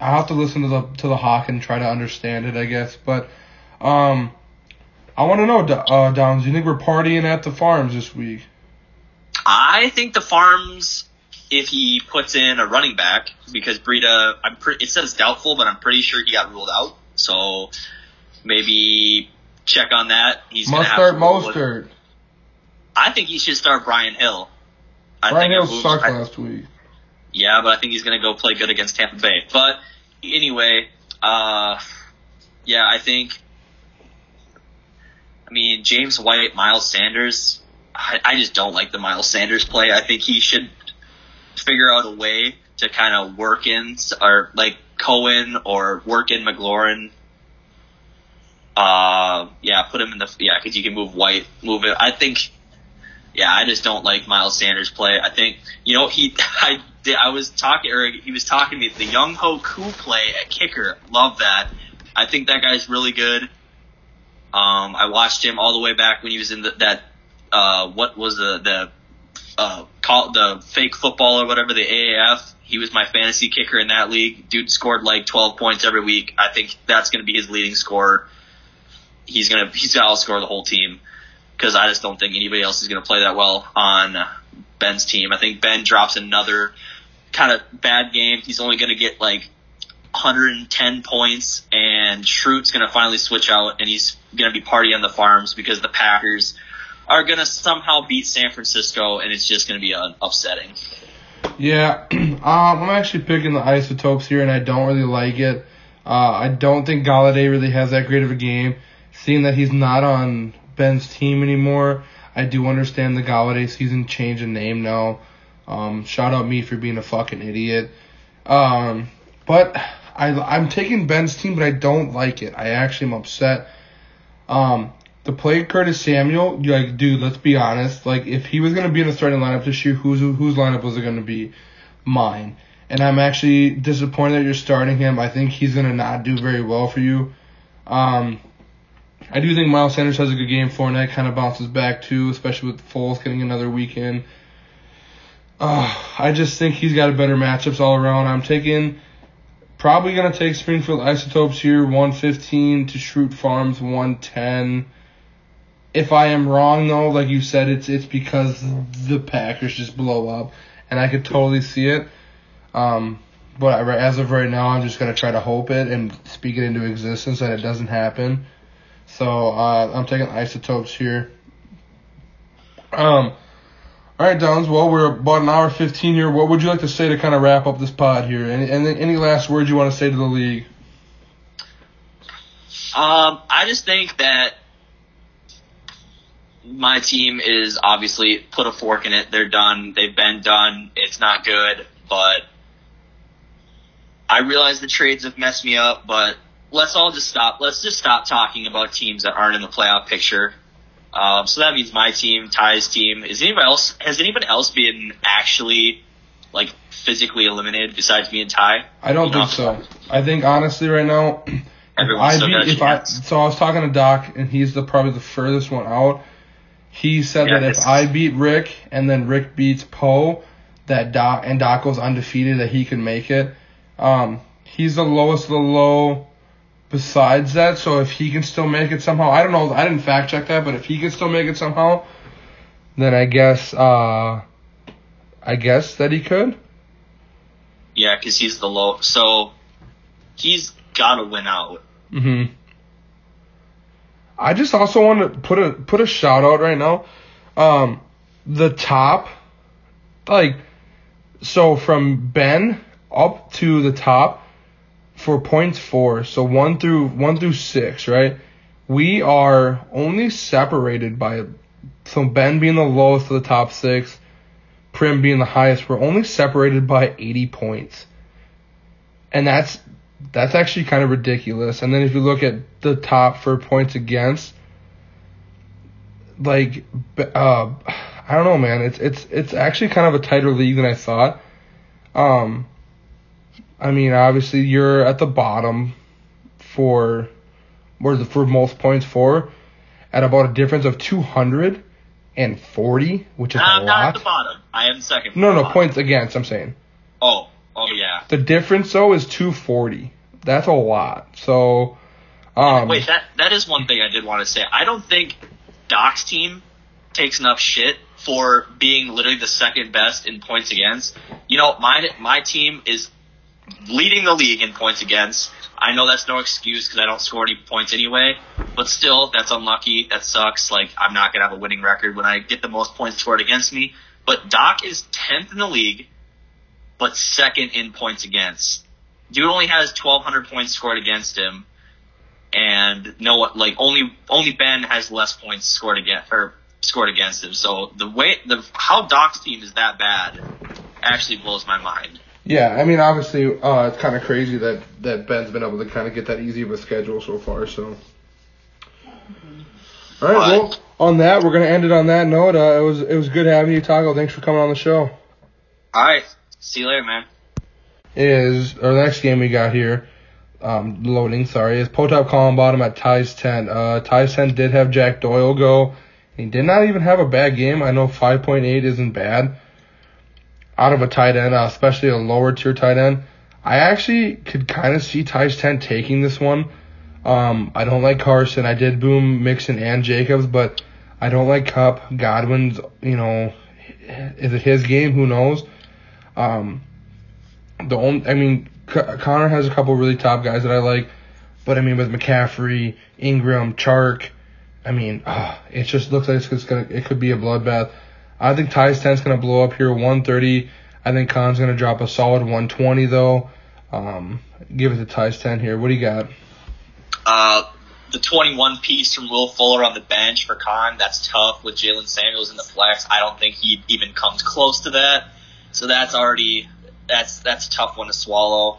I have to listen to the to the hawk and try to understand it, I guess. But um, I want to know, uh, Dom, do you think we're partying at the farms this week? I think the farms, if he puts in a running back, because Breida, I'm pretty. It says doubtful, but I'm pretty sure he got ruled out. So maybe check on that. He's Must gonna start have to roll with- Mostert. I think he should start Brian Hill. I Brian Hill sucked I- last week. Yeah, but I think he's going to go play good against Tampa Bay. But anyway, uh, yeah, I think. I mean, James White, Miles Sanders. I, I just don't like the Miles Sanders play. I think he should figure out a way to kind of work in, or like Cohen or work in McLaurin. Uh, yeah, put him in the yeah, because you can move White, move it. I think yeah, I just don't like Miles Sanders' play. I think you know he [laughs] I did I was talking or he was talking to me the Younghoe Koo play at kicker. Love that. I think that guy's really good. Um, I watched him all the way back when he was in the, that uh, what was the the uh, call the fake football or whatever the AAF. He was my fantasy kicker in that league. Dude scored like 12 points every week. I think that's going to be his leading scorer. He's gonna he's gonna outscore the whole team because I just don't think anybody else is going to play that well on Ben's team. I think Ben drops another kind of bad game. He's only going to get like 110 points, and Schrute's going to finally switch out, and he's going to be party on the farms because the Packers are going to somehow beat San Francisco, and it's just going to be upsetting. Yeah, [clears throat] um, I'm actually picking the Isotopes here, and I don't really like it. Uh, I don't think Golladay really has that great of a game. Seeing that he's not on Ben's team anymore, I do understand the Golladay season change in name now. Um, shout out me for being a fucking idiot. Um, but I, I'm taking Ben's team, but I don't like it. I actually am upset. Um, the play Curtis Samuel, you're like, dude, let's be honest. Like, if he was gonna be in the starting lineup this year, whose whose lineup was it gonna be? Mine. And I'm actually disappointed that you're starting him. I think he's gonna not do very well for you. Um, I do think Miles Sanders has a good game. Fournette kind of bounces back too, especially with Foles getting another weekend. Uh, I just think he's got a better matchups all around. I'm taking probably gonna take Springfield Isotopes here, 115 to Schrute Farms, 110. If I am wrong though, like you said, it's it's because the Packers just blow up, and I could totally see it. Um, but I, as of right now, I'm just gonna try to hope it and speak it into existence that it doesn't happen. So uh, I'm taking Isotopes here. Um, all right, Downs. Well, we're about an hour 15 here. What would you like to say to kind of wrap up this pod here? And and any last words you want to say to the league? Um, I just think that my team is obviously put a fork in it. They're done. They've been done. It's not good, but I realize the trades have messed me up, but let's all just stop. Let's just stop talking about teams that aren't in the playoff picture. Um, so that means my team, Ty's team. Is anybody else? Has anybody else been actually like physically eliminated besides me and Ty? I don't You know, think so. I think honestly, right now, Everyone's I still got a if I so I was talking to Doc, and he's the probably the furthest one out. He said Yeah, that if I beat Rick and then Rick beats Poe, that Doc and Doc goes undefeated, that he can make it. Um, he's the lowest of the low. Besides that, so if he can still make it somehow, I don't know. I didn't fact check that, but if he can still make it somehow, then I guess uh, I guess that he could. Yeah, because he's the low. So he's got to win out. hmm I just also want to put a put a shout out right now. Um, the top, like, so from Ben up to the top, for points four, so one through one through six, right? We are only separated by so Ben being the lowest of the top six, Prim being the highest. We're only separated by 80 points, and that's that's actually kind of ridiculous. And then if you look at the top for points against, like, uh, I don't know, man. It's it's it's actually kind of a tighter league than I thought. Um, I mean, obviously you're at the bottom for where the for most points for at about a difference of 240, which is a lot. I'm not at the bottom. I am second. No, no bottom. points against. I'm saying Oh, oh yeah. the difference though is 240. That's a lot. So, um, Wait, that that is one thing I did want to say. I don't think Doc's team takes enough shit for being literally the second best in points against. You know, my my team is leading the league in points against. I know that's no excuse because I don't score any points anyway, but still, that's unlucky. That sucks. Like, I'm not gonna have a winning record when I get the most points scored against me. But Doc is tenth in the league, but second in points against. Dude only has 1,200 points scored against him, and no, like only only Ben has less points scored against or scored against him. So the way the how Doc's team is that bad actually blows my mind. yeah, I mean, obviously, uh, it's kind of crazy that that Ben's been able to kind of get that easy of a schedule so far. So, all right. Well, on that, we're gonna end it on that note. Uh, it was it was good having you, Taco. Thanks for coming on the show. All right, see you later, man. is our next game we got here, um, loading, sorry, is Potop calling bottom at ties 10. Uh, ties 10 did have Jack Doyle go. He did not even have a bad game. I know 5.8 isn't bad out of a tight end, uh, especially a lower tier tight end. I actually could kind of see ties 10 taking this one. Um, I don't like Carson. I did boom Mixon and Jacobs, but I don't like Kupp. Godwin's, you know, is it his game? Who knows? Um, the only, I mean, C- Connor has a couple really top guys that I like, but I mean with McCaffrey, Ingram, Chark, I mean, ah, it just looks like it's gonna, it could be a bloodbath. I think Ty's 10's gonna blow up here, 130. I think Khan's gonna drop a solid 120 though. Um, give it to Ty's 10 here. What do you got? Uh, the 21 piece from Will Fuller on the bench for Khan, that's tough with Jaylen Samuels in the flex. I don't think he even comes close to that. So that's already that's that's a tough one to swallow.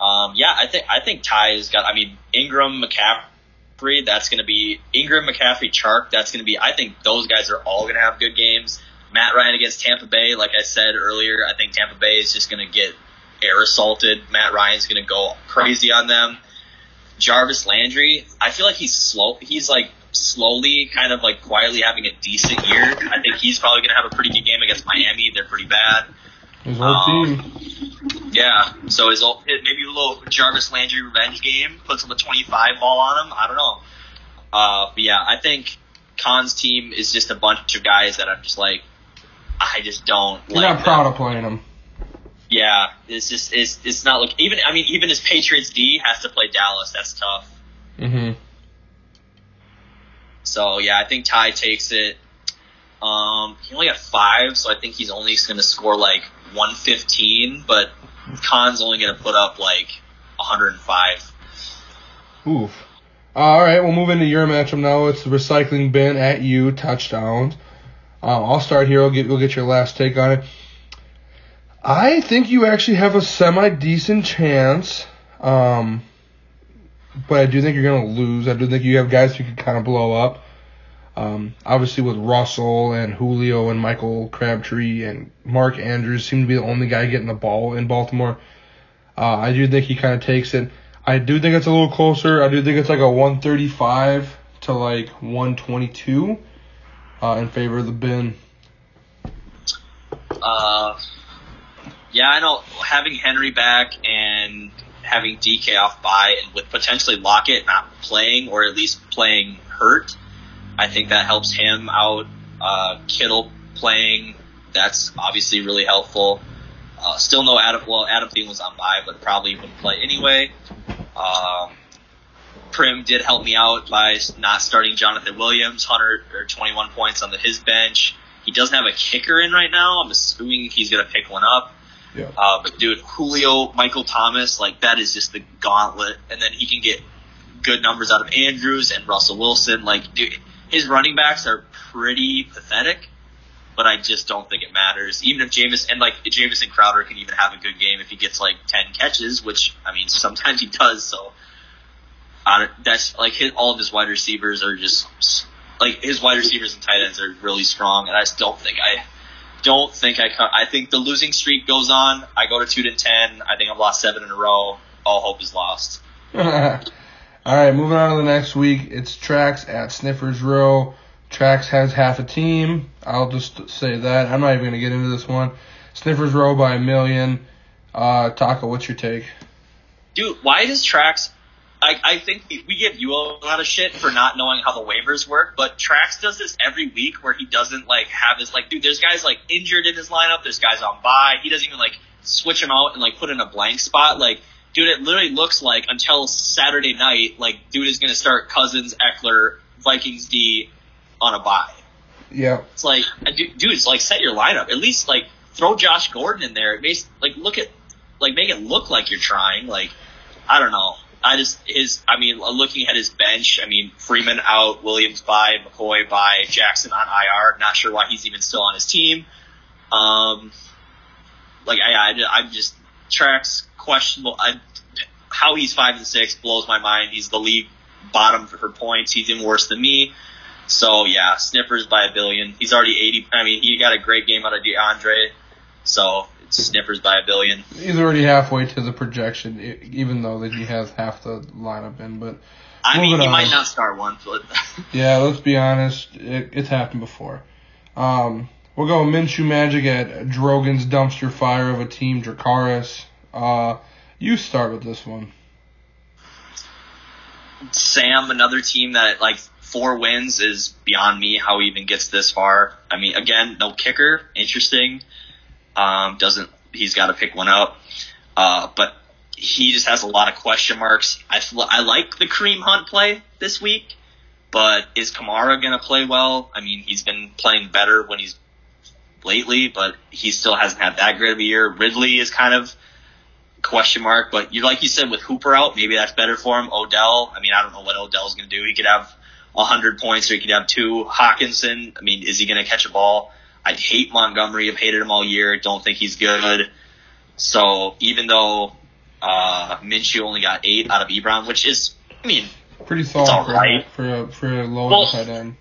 Um, yeah, I think I think Ty's got. I mean, Ingram, McCaffrey. That's going to be Ingram, McCaffrey, Chark. That's going to be. I think those guys are all going to have good games. Matt Ryan against Tampa Bay. Like I said earlier, I think Tampa Bay is just going to get air assaulted. Matt Ryan's going to go crazy on them. Jarvis Landry, I feel like he's slow. He's like slowly, kind of like quietly having a decent year. I think he's probably going to have a pretty good game against Miami. They're pretty bad. His whole Um, team. Yeah, so his old, maybe a little Jarvis Landry revenge game puts him a 25 ball on him. I don't know. Uh, but yeah, I think Khan's team is just a bunch of guys that I'm just like, I just don't You're like. not proud them. of playing them. Yeah, it's just it's it's not look even. I mean, even his Patriots D has to play Dallas. That's tough. Mm-hmm. So yeah, I think Ty takes it. Um, he only got five, so I think he's only going to score like 115, but Khan's only going to put up like 105. Oof. All right, we'll move into your matchup now. It's the recycling bin at you touchdowns. Um, I'll start here. I'll get we'll get your last take on it. I think you actually have a semi decent chance, um, but I do think you're gonna lose. I do think you have guys who can kind of blow up. Um, obviously with Russell and Julio and Michael Crabtree and Mark Andrews seem to be the only guy getting the ball in Baltimore. Uh, I do think he kind of takes it. I do think it's a little closer. I do think it's like a 135 to like 122 uh, in favor of the bin. Uh, yeah, I know having Henry back and having DK off by and with potentially Lockett not playing or at least playing hurt, I think that helps him out. Uh, Kittle playing, that's obviously really helpful. Uh, still no Adam. Well, Adam Thielen was on bye, but probably wouldn't play anyway. Um, Prim did help me out by not starting Jonathan Williams, 100 or 21 points on the, his bench. He doesn't have a kicker in right now. I'm assuming he's going to pick one up. Yeah. Uh, but dude, Julio, Michael Thomas, like that is just the gauntlet. And then he can get good numbers out of Andrews and Russell Wilson. Like, dude, his running backs are pretty pathetic. But I just don't think it matters. Even if Jameis and like Jamison Crowder can even have a good game if he gets like ten catches, which I mean [laughs] sometimes he does. So I don't, that's like his, all of his wide receivers are just like his wide receivers and tight ends are really strong, and I just don't think I don't think I I think the losing streak goes on. I go to two to ten. I think I've lost seven in a row. All hope is lost. [laughs] All right, moving on to the next week. It's Tracks at Sniffers Row. Tracks has half a team. I'll just say that. I'm not even going to get into this one. Sniffers Row by a million. Uh, Taco, what's your take? Dude, why does Trax? I, I think we, we give you a lot of shit for not knowing how the waivers work, but Trax does this every week where he doesn't like have his like, dude. There's guys like injured in his lineup. There's guys on bye. He doesn't even like switch them out and like put in a blank spot. Like, dude, it literally looks like until Saturday night, like, dude is gonna start Cousins, Ekeler, Vikings D on a bye. Yeah. It's like, uh, dude, dude, it's like set your lineup. At least like throw Josh Gordon in there. It makes like look at like make it look like you're trying. Like I don't know. I just his. I mean, looking at his bench. I mean, Freeman out, Williams by, McCoy by, Jackson on IR. Not sure why he's even still on his team. Um, like I, I I'm just tracks questionable. I, how he's five and six blows my mind. He's the league bottom for points. He's even worse than me. So yeah, sniffers by a billion. He's already eighty. I mean, he got a great game out of DeAndre. So it's sniffers by a billion. He's already halfway to the projection, even though that he has half the lineup in. But I mean, he on. might not start one, but [laughs] yeah, let's be honest, it, it's happened before. Um, we'll go Minshew Magic at Drogan's dumpster fire of a team, Dracaris. Uh, you start with this one. Sam, another team that like four wins is beyond me. How he even gets this far. I mean, again, no kicker. Interesting. Um, doesn't he's got to pick one up. Uh, but he just has a lot of question marks. I I like the Kareem Hunt play this week, but is Kamara gonna play well? I mean, he's been playing better when he's lately, but he still hasn't had that great of a year. Ridley is kind of question mark, but you like you said with Hooper out, maybe that's better for him. Odell, I mean, I don't know what Odell's going to do. He could have 100 points or he could have two. Hockenson, I mean, is he going to catch a ball? I hate Montgomery. I've hated him all year. Don't think he's good. So even though uh, Minshew only got eight out of Ebron, which is, I mean, Pretty solid all for, right. for a for a low Well- tight end.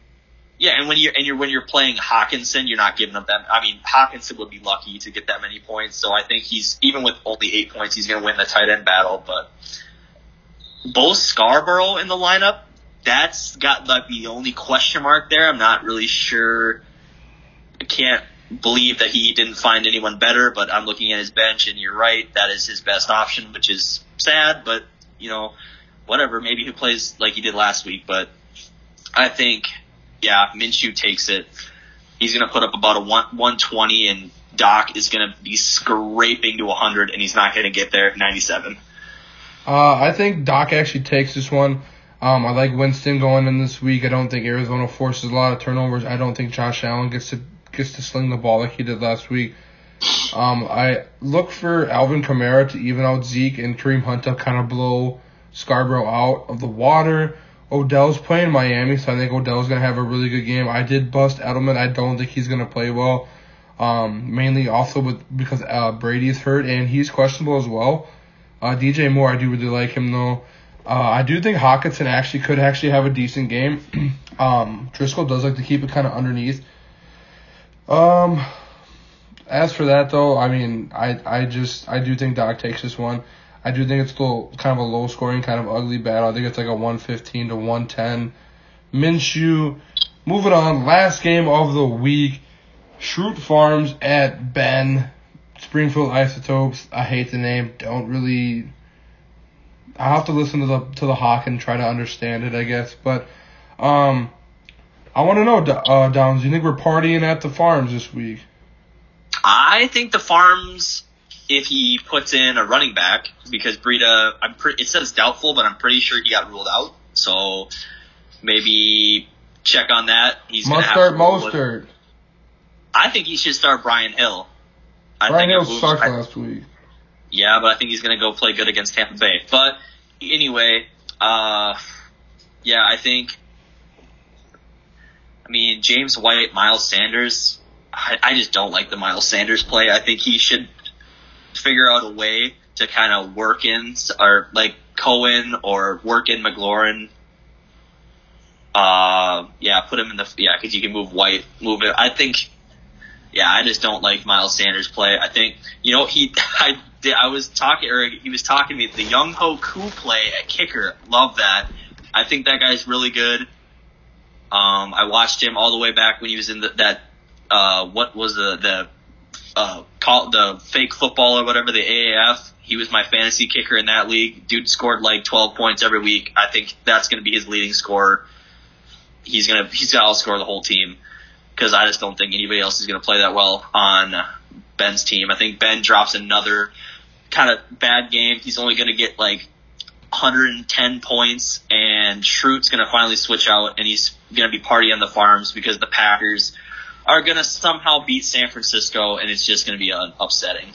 Yeah, and when you and you're when you're playing Hockenson, you're not giving up that. I mean, Hockenson would be lucky to get that many points. So I think he's even with only eight points, he's going to win the tight end battle. But both Scarborough in the lineup, that's got like the only question mark there. I'm not really sure. I can't believe that he didn't find anyone better. But I'm looking at his bench, and you're right, that is his best option, which is sad. But you know, whatever. Maybe he plays like he did last week. But I think yeah, Minshew takes it. He's going to put up about a one, 120, and Doc is going to be scraping to 100, and he's not going to get there 97. Uh, I think Doc actually takes this one. Um, I like Winston going in this week. I don't think Arizona forces a lot of turnovers. I don't think Josh Allen gets to gets to sling the ball like he did last week. Um, I look for Alvin Kamara to even out Zeke and Kareem Hunt to kind of blow Scarborough out of the water. Odell's playing Miami, so I think Odell's gonna have a really good game. I did bust Edelman. I don't think he's gonna play well. Um, mainly also with because uh, Brady's hurt and he's questionable as well. Uh, DJ Moore, I do really like him though. Uh, I do think Hockenson actually could actually have a decent game. [clears throat] um, Driskel does like to keep it kind of underneath. Um, as for that though, I mean, I I just I do think Doc takes this one. I do think it's still kind of a low scoring, kind of ugly battle. I think it's like a 115 to 110. Minshew. Moving on, last game of the week. Schrute Farms at Ben. Springfield Isotopes. I hate the name. Don't really. I have to listen to the to the Hawk and try to understand it, I guess. But um, I want to know, uh, Downs. Do you think we're partying at the farms this week? I think the Farms, if he puts in a running back, because Breida, I'm pretty, it says doubtful, but I'm pretty sure he got ruled out. So maybe check on that. He's gonna have Mostert, to with- I think he should start Brian Hill. I Brian think Hill moves, sucked I- last week. Yeah, but I think he's going to go play good against Tampa Bay. But anyway, uh, yeah, I think. I mean, James White, Miles Sanders. I, I just don't like the Miles Sanders play. I think he should figure out a way to kind of work in, or like Cohen or work in McLaurin. Uh, yeah, put him in the yeah, because you can move White, move it. I think yeah, I just don't like Miles Sanders' play. I think you know he [laughs] I did I was talking or he was talking to me the Younghoe Koo play at kicker. Love that. I think that guy's really good. Um, I watched him all the way back when he was in the, that uh, what was the the uh, call the fake football or whatever the AAF. He was my fantasy kicker in that league. Dude scored like 12 points every week. I think that's going to be his leading scorer. He's gonna he's gonna outscore the whole team because I just don't think anybody else is to play that well on Ben's team. I think Ben drops another kind of bad game. He's only to get like 110 points, and Schrute's to finally switch out, and he's to be party on the farms because the Packers are going to somehow beat San Francisco, and it's just going to be uh, upsetting.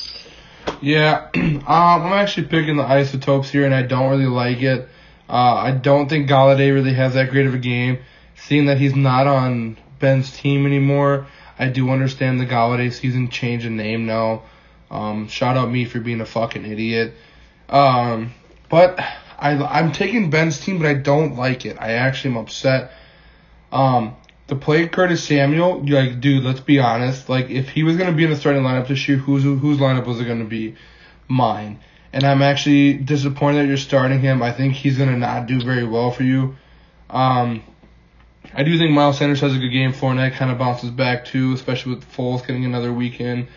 Yeah, [clears throat] um, I'm actually picking the isotopes here, and I don't really like it. Uh, I don't think Golladay really has that great of a game. Seeing that he's not on Ben's team anymore, I do understand the Golladay season change in name now. Um, shout out me for being a fucking idiot. Um, but I, I'm taking Ben's team, but I don't like it. I actually am upset. Um, to play Curtis Samuel, you like, dude, let's be honest. Like, if he was gonna be in the starting lineup this year, whose whose lineup was it gonna be? Mine. And I'm actually disappointed that you're starting him. I think he's gonna not do very well for you. Um, I do think Miles Sanders has a good game. Fournette kind of bounces back too, especially with Foles getting another weekend.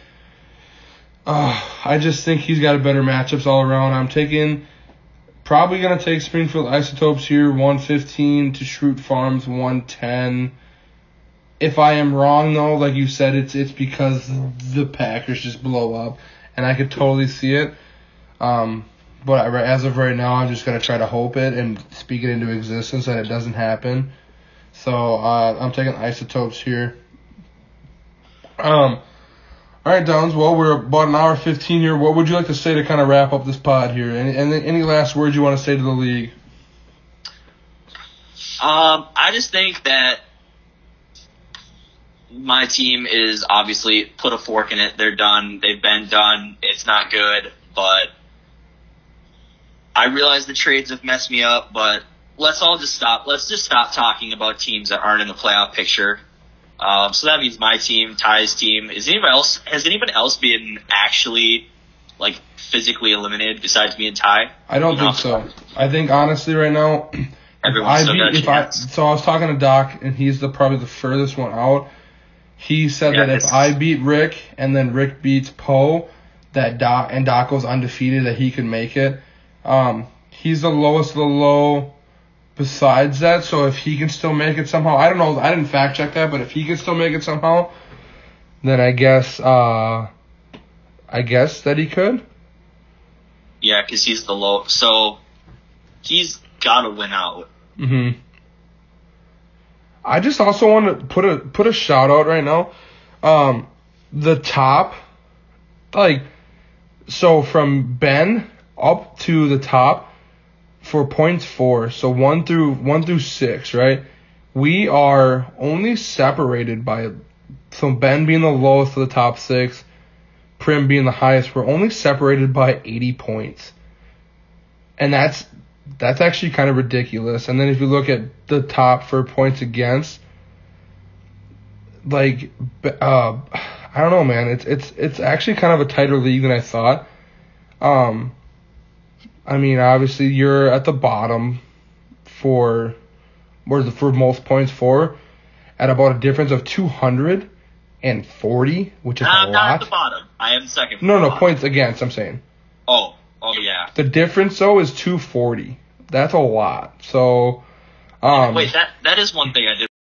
Uh, I just think he's got a better matchups all around. I'm taking probably gonna take Springfield Isotopes here, 115 to Schrute Farms, 110. If I am wrong though, like you said, it's it's because the Packers just blow up, and I could totally see it. Um, but I- as of right now, I'm just gonna try to hope it and speak it into existence that it doesn't happen. So uh, I'm taking Isotopes here. Um. All right, Downs. Well, we're about an hour fifteen here. What would you like to say to kind of wrap up this pod here? Any any, any last words you want to say to the league? Um, I just think that my team is obviously put a fork in it. They're done. They've been done. It's not good, but I realize the trades have messed me up, but let's all just stop. Let's just stop talking about teams that aren't in the playoff picture. Um, so that means my team, Ty's team. Is anybody else? Has anyone else been actually like physically eliminated besides me and Ty? I don't think so. I think honestly, right now, Everyone's I still got beat, if I so I was talking to Doc, and he's the probably the furthest one out. He said Yeah, that if I beat Rick and then Rick beats Poe, that Doc and Doc goes undefeated, that he could make it. Um, he's the lowest of the low. Besides that, so if he can still make it somehow, I don't know. I didn't fact check that, but if he can still make it somehow, then I guess uh, I guess that he could. Yeah, because he's the low. So he's got to win out. hmm I just also want to put a put a shout out right now. Um, the top, like, so from Ben up to the top for points four. So one through one through six, right? We are only separated by so Ben being the lowest of the top six, Prim being the highest. We're only separated by eighty points, and that's that's actually kind of ridiculous. And then if you look at the top for points against, like, uh, I don't know, man. It's it's it's actually kind of a tighter league than I thought. Um, I mean, obviously you're at the bottom for the for most points for at about a difference of two hundred and forty, which is I'm a not at the bottom. I am second. No, no bottom. points against. I'm saying. Oh, oh yeah. The difference though is 240. That's a lot. So, um, Wait, that that is one thing I did